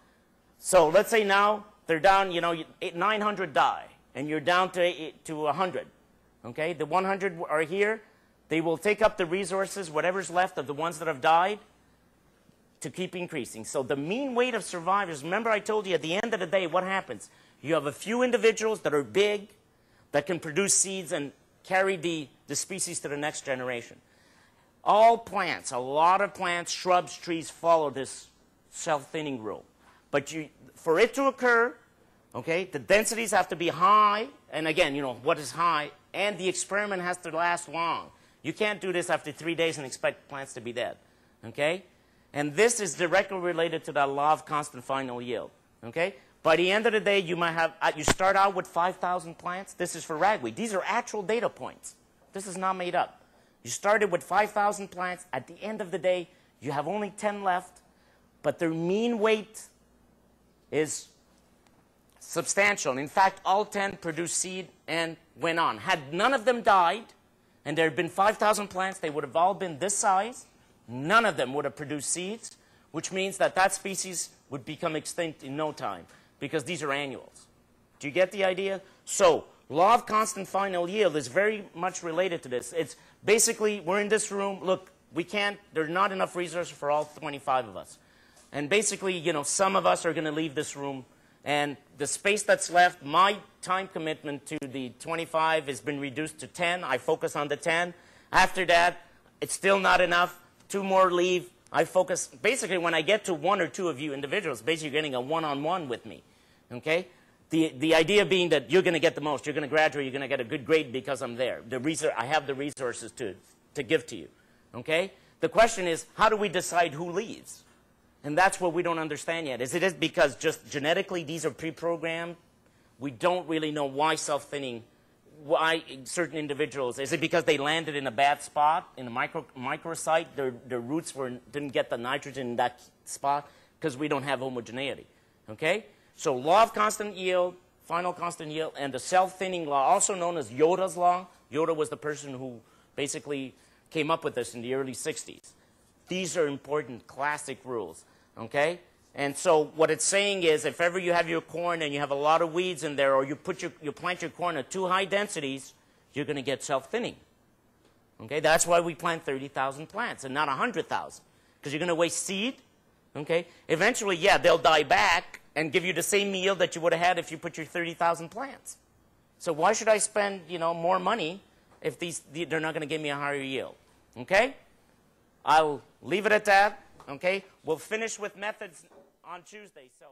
So let's say now they're down, you know, 900 die, and you're down to, to 100. Okay, the 100 are here. They will take up the resources, whatever's left of the ones that have died, to keep increasing. So the mean weight of survivors, remember I told you at the end of the day, what happens? You have a few individuals that are big, that can produce seeds and carry the, the species to the next generation. All plants, a lot of plants, shrubs, trees follow this self-thinning rule. But you, for it to occur, okay, the densities have to be high. And again, you know, what is high? And the experiment has to last long. You can't do this after three days and expect plants to be dead. Okay? And this is directly related to that law of constant final yield. Okay? By the end of the day, you might have, uh, you start out with 5,000 plants. This is for ragweed. These are actual data points. This is not made up. You started with 5,000 plants. At the end of the day, you have only 10 left, but their mean weight is substantial. In fact, all 10 produced seed and went on. Had none of them died, and there had been 5,000 plants, they would have all been this size. None of them would have produced seeds, which means that that species would become extinct in no time because these are annuals. Do you get the idea? So, law of constant final yield is very much related to this. It's basically, we're in this room. Look, we can't, there's not enough resources for all 25 of us. And basically, you know, some of us are going to leave this room. And the space that's left, my time commitment to the 25 has been reduced to 10. I focus on the 10. After that, it's still not enough. Two more leave. I focus, basically, when I get to one or two of you individuals, basically you're getting a one-on-one -on -one with me. Okay? The, the idea being that you're going to get the most. You're going to graduate. You're going to get a good grade because I'm there. The I have the resources to, to give to you. Okay? The question is, how do we decide who leaves? And that's what we don't understand yet. Is it because just genetically these are pre-programmed? We don't really know why self-thinning, why certain individuals. Is it because they landed in a bad spot, in a micro, microsite? Their, their roots were, didn't get the nitrogen in that spot? Because we don't have homogeneity. Okay? So law of constant yield, final constant yield, and the self-thinning law, also known as Yoda's law. Yoda was the person who basically came up with this in the early 60s. These are important classic rules, okay? And so what it's saying is if ever you have your corn and you have a lot of weeds in there or you, put your, you plant your corn at too high densities, you're going to get self-thinning. Okay, that's why we plant 30,000 plants and not 100,000 because you're going to waste seed. Okay, eventually, yeah, they'll die back and give you the same yield that you would have had if you put your 30,000 plants. So why should I spend, you know, more money if these, they're not going to give me a higher yield? Okay? I'll leave it at that. Okay? We'll finish with methods on Tuesday. So.